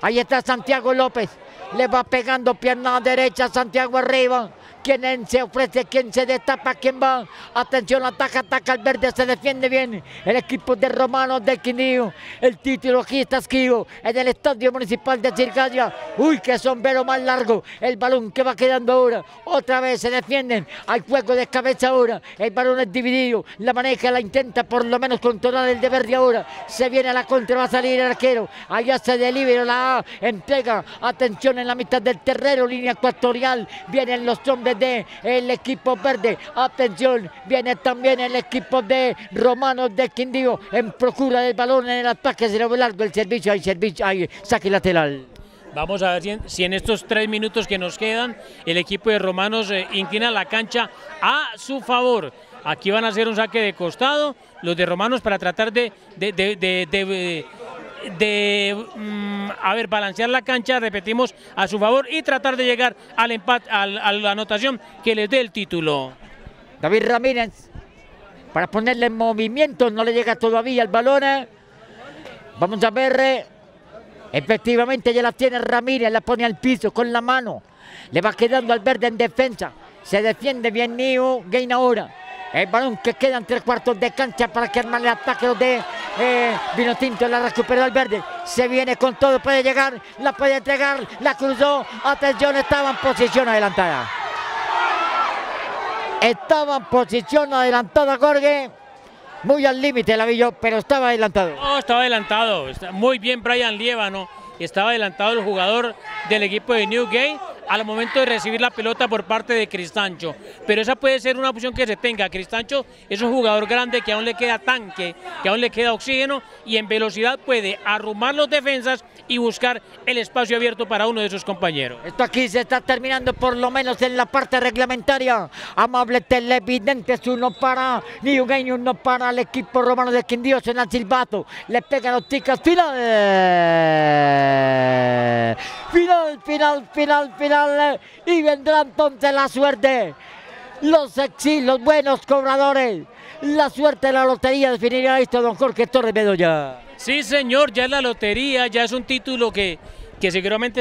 Ahí está Santiago López. Le va pegando pierna derecha, Santiago arriba. ¿Quién se ofrece? ¿Quién se destapa? ¿Quién va? Atención, ataca, ataca el verde, se defiende bien. El equipo de Romanos del Quindío. El título aquí está esquivo en el estadio municipal de Circasia. Uy, qué sombrero más largo. El balón que va quedando ahora. Otra vez se defienden. Hay juego de cabeza ahora. El balón es dividido. La maneja, la intenta por lo menos controlar el de verde ahora. Se viene a la contra, va a salir el arquero. Allá se delibera la A. Entrega. Atención en la mitad del terreno. Línea ecuatorial. Vienen los hombres de el equipo verde. Atención, viene también el equipo de Romanos de Quindío en procura del balón en el ataque. Se ve largo el servicio, hay servicio, hay saque lateral. Vamos a ver si en, estos tres minutos que nos quedan el equipo de Romanos eh, inclina la cancha a su favor. Aquí van a hacer un saque de costado los de Romanos para tratar de mm, a ver, balancear la cancha, repetimos, a su favor y tratar de llegar al empate, a la anotación que les dé el título. David Ramírez, para ponerle en movimiento, no le llega todavía el balón. ¿eh? Vamos a ver, eh, efectivamente ya la tiene Ramírez, la pone al piso con la mano. Le va quedando al verde en defensa. Se defiende bien Nio, Gain ahora. El balón que queda en tres cuartos de cancha para que armar el ataque de eh, Vino Tinto. La recuperó el verde. Se viene con todo, puede llegar, la puede entregar, la cruzó. Atención, estaba en posición adelantada. Estaba en posición adelantada Jorge. Muy al límite la vi yo, pero estaba adelantado. No, estaba adelantado. Muy bien Brian Lievano. Estaba adelantado el jugador del equipo de Newgate al momento de recibir la pelota por parte de Cristancho. Pero esa puede ser una opción que se tenga. Cristancho es un jugador grande que aún le queda tanque, que aún le queda oxígeno y en velocidad puede arrumar los defensas y buscar el espacio abierto para uno de sus compañeros. Esto aquí se está terminando por lo menos en la parte reglamentaria. Amable televidentes, uno para New Game, uno para el equipo romano de Quindío, en el silbato. Le pegan los ticas, final. Final, final, final, final y vendrá entonces la suerte. Los los buenos cobradores. La suerte de la lotería definirá esto, don Jorge Torres Bedoya. Sí, señor, ya es la lotería, ya es un título que, que seguramente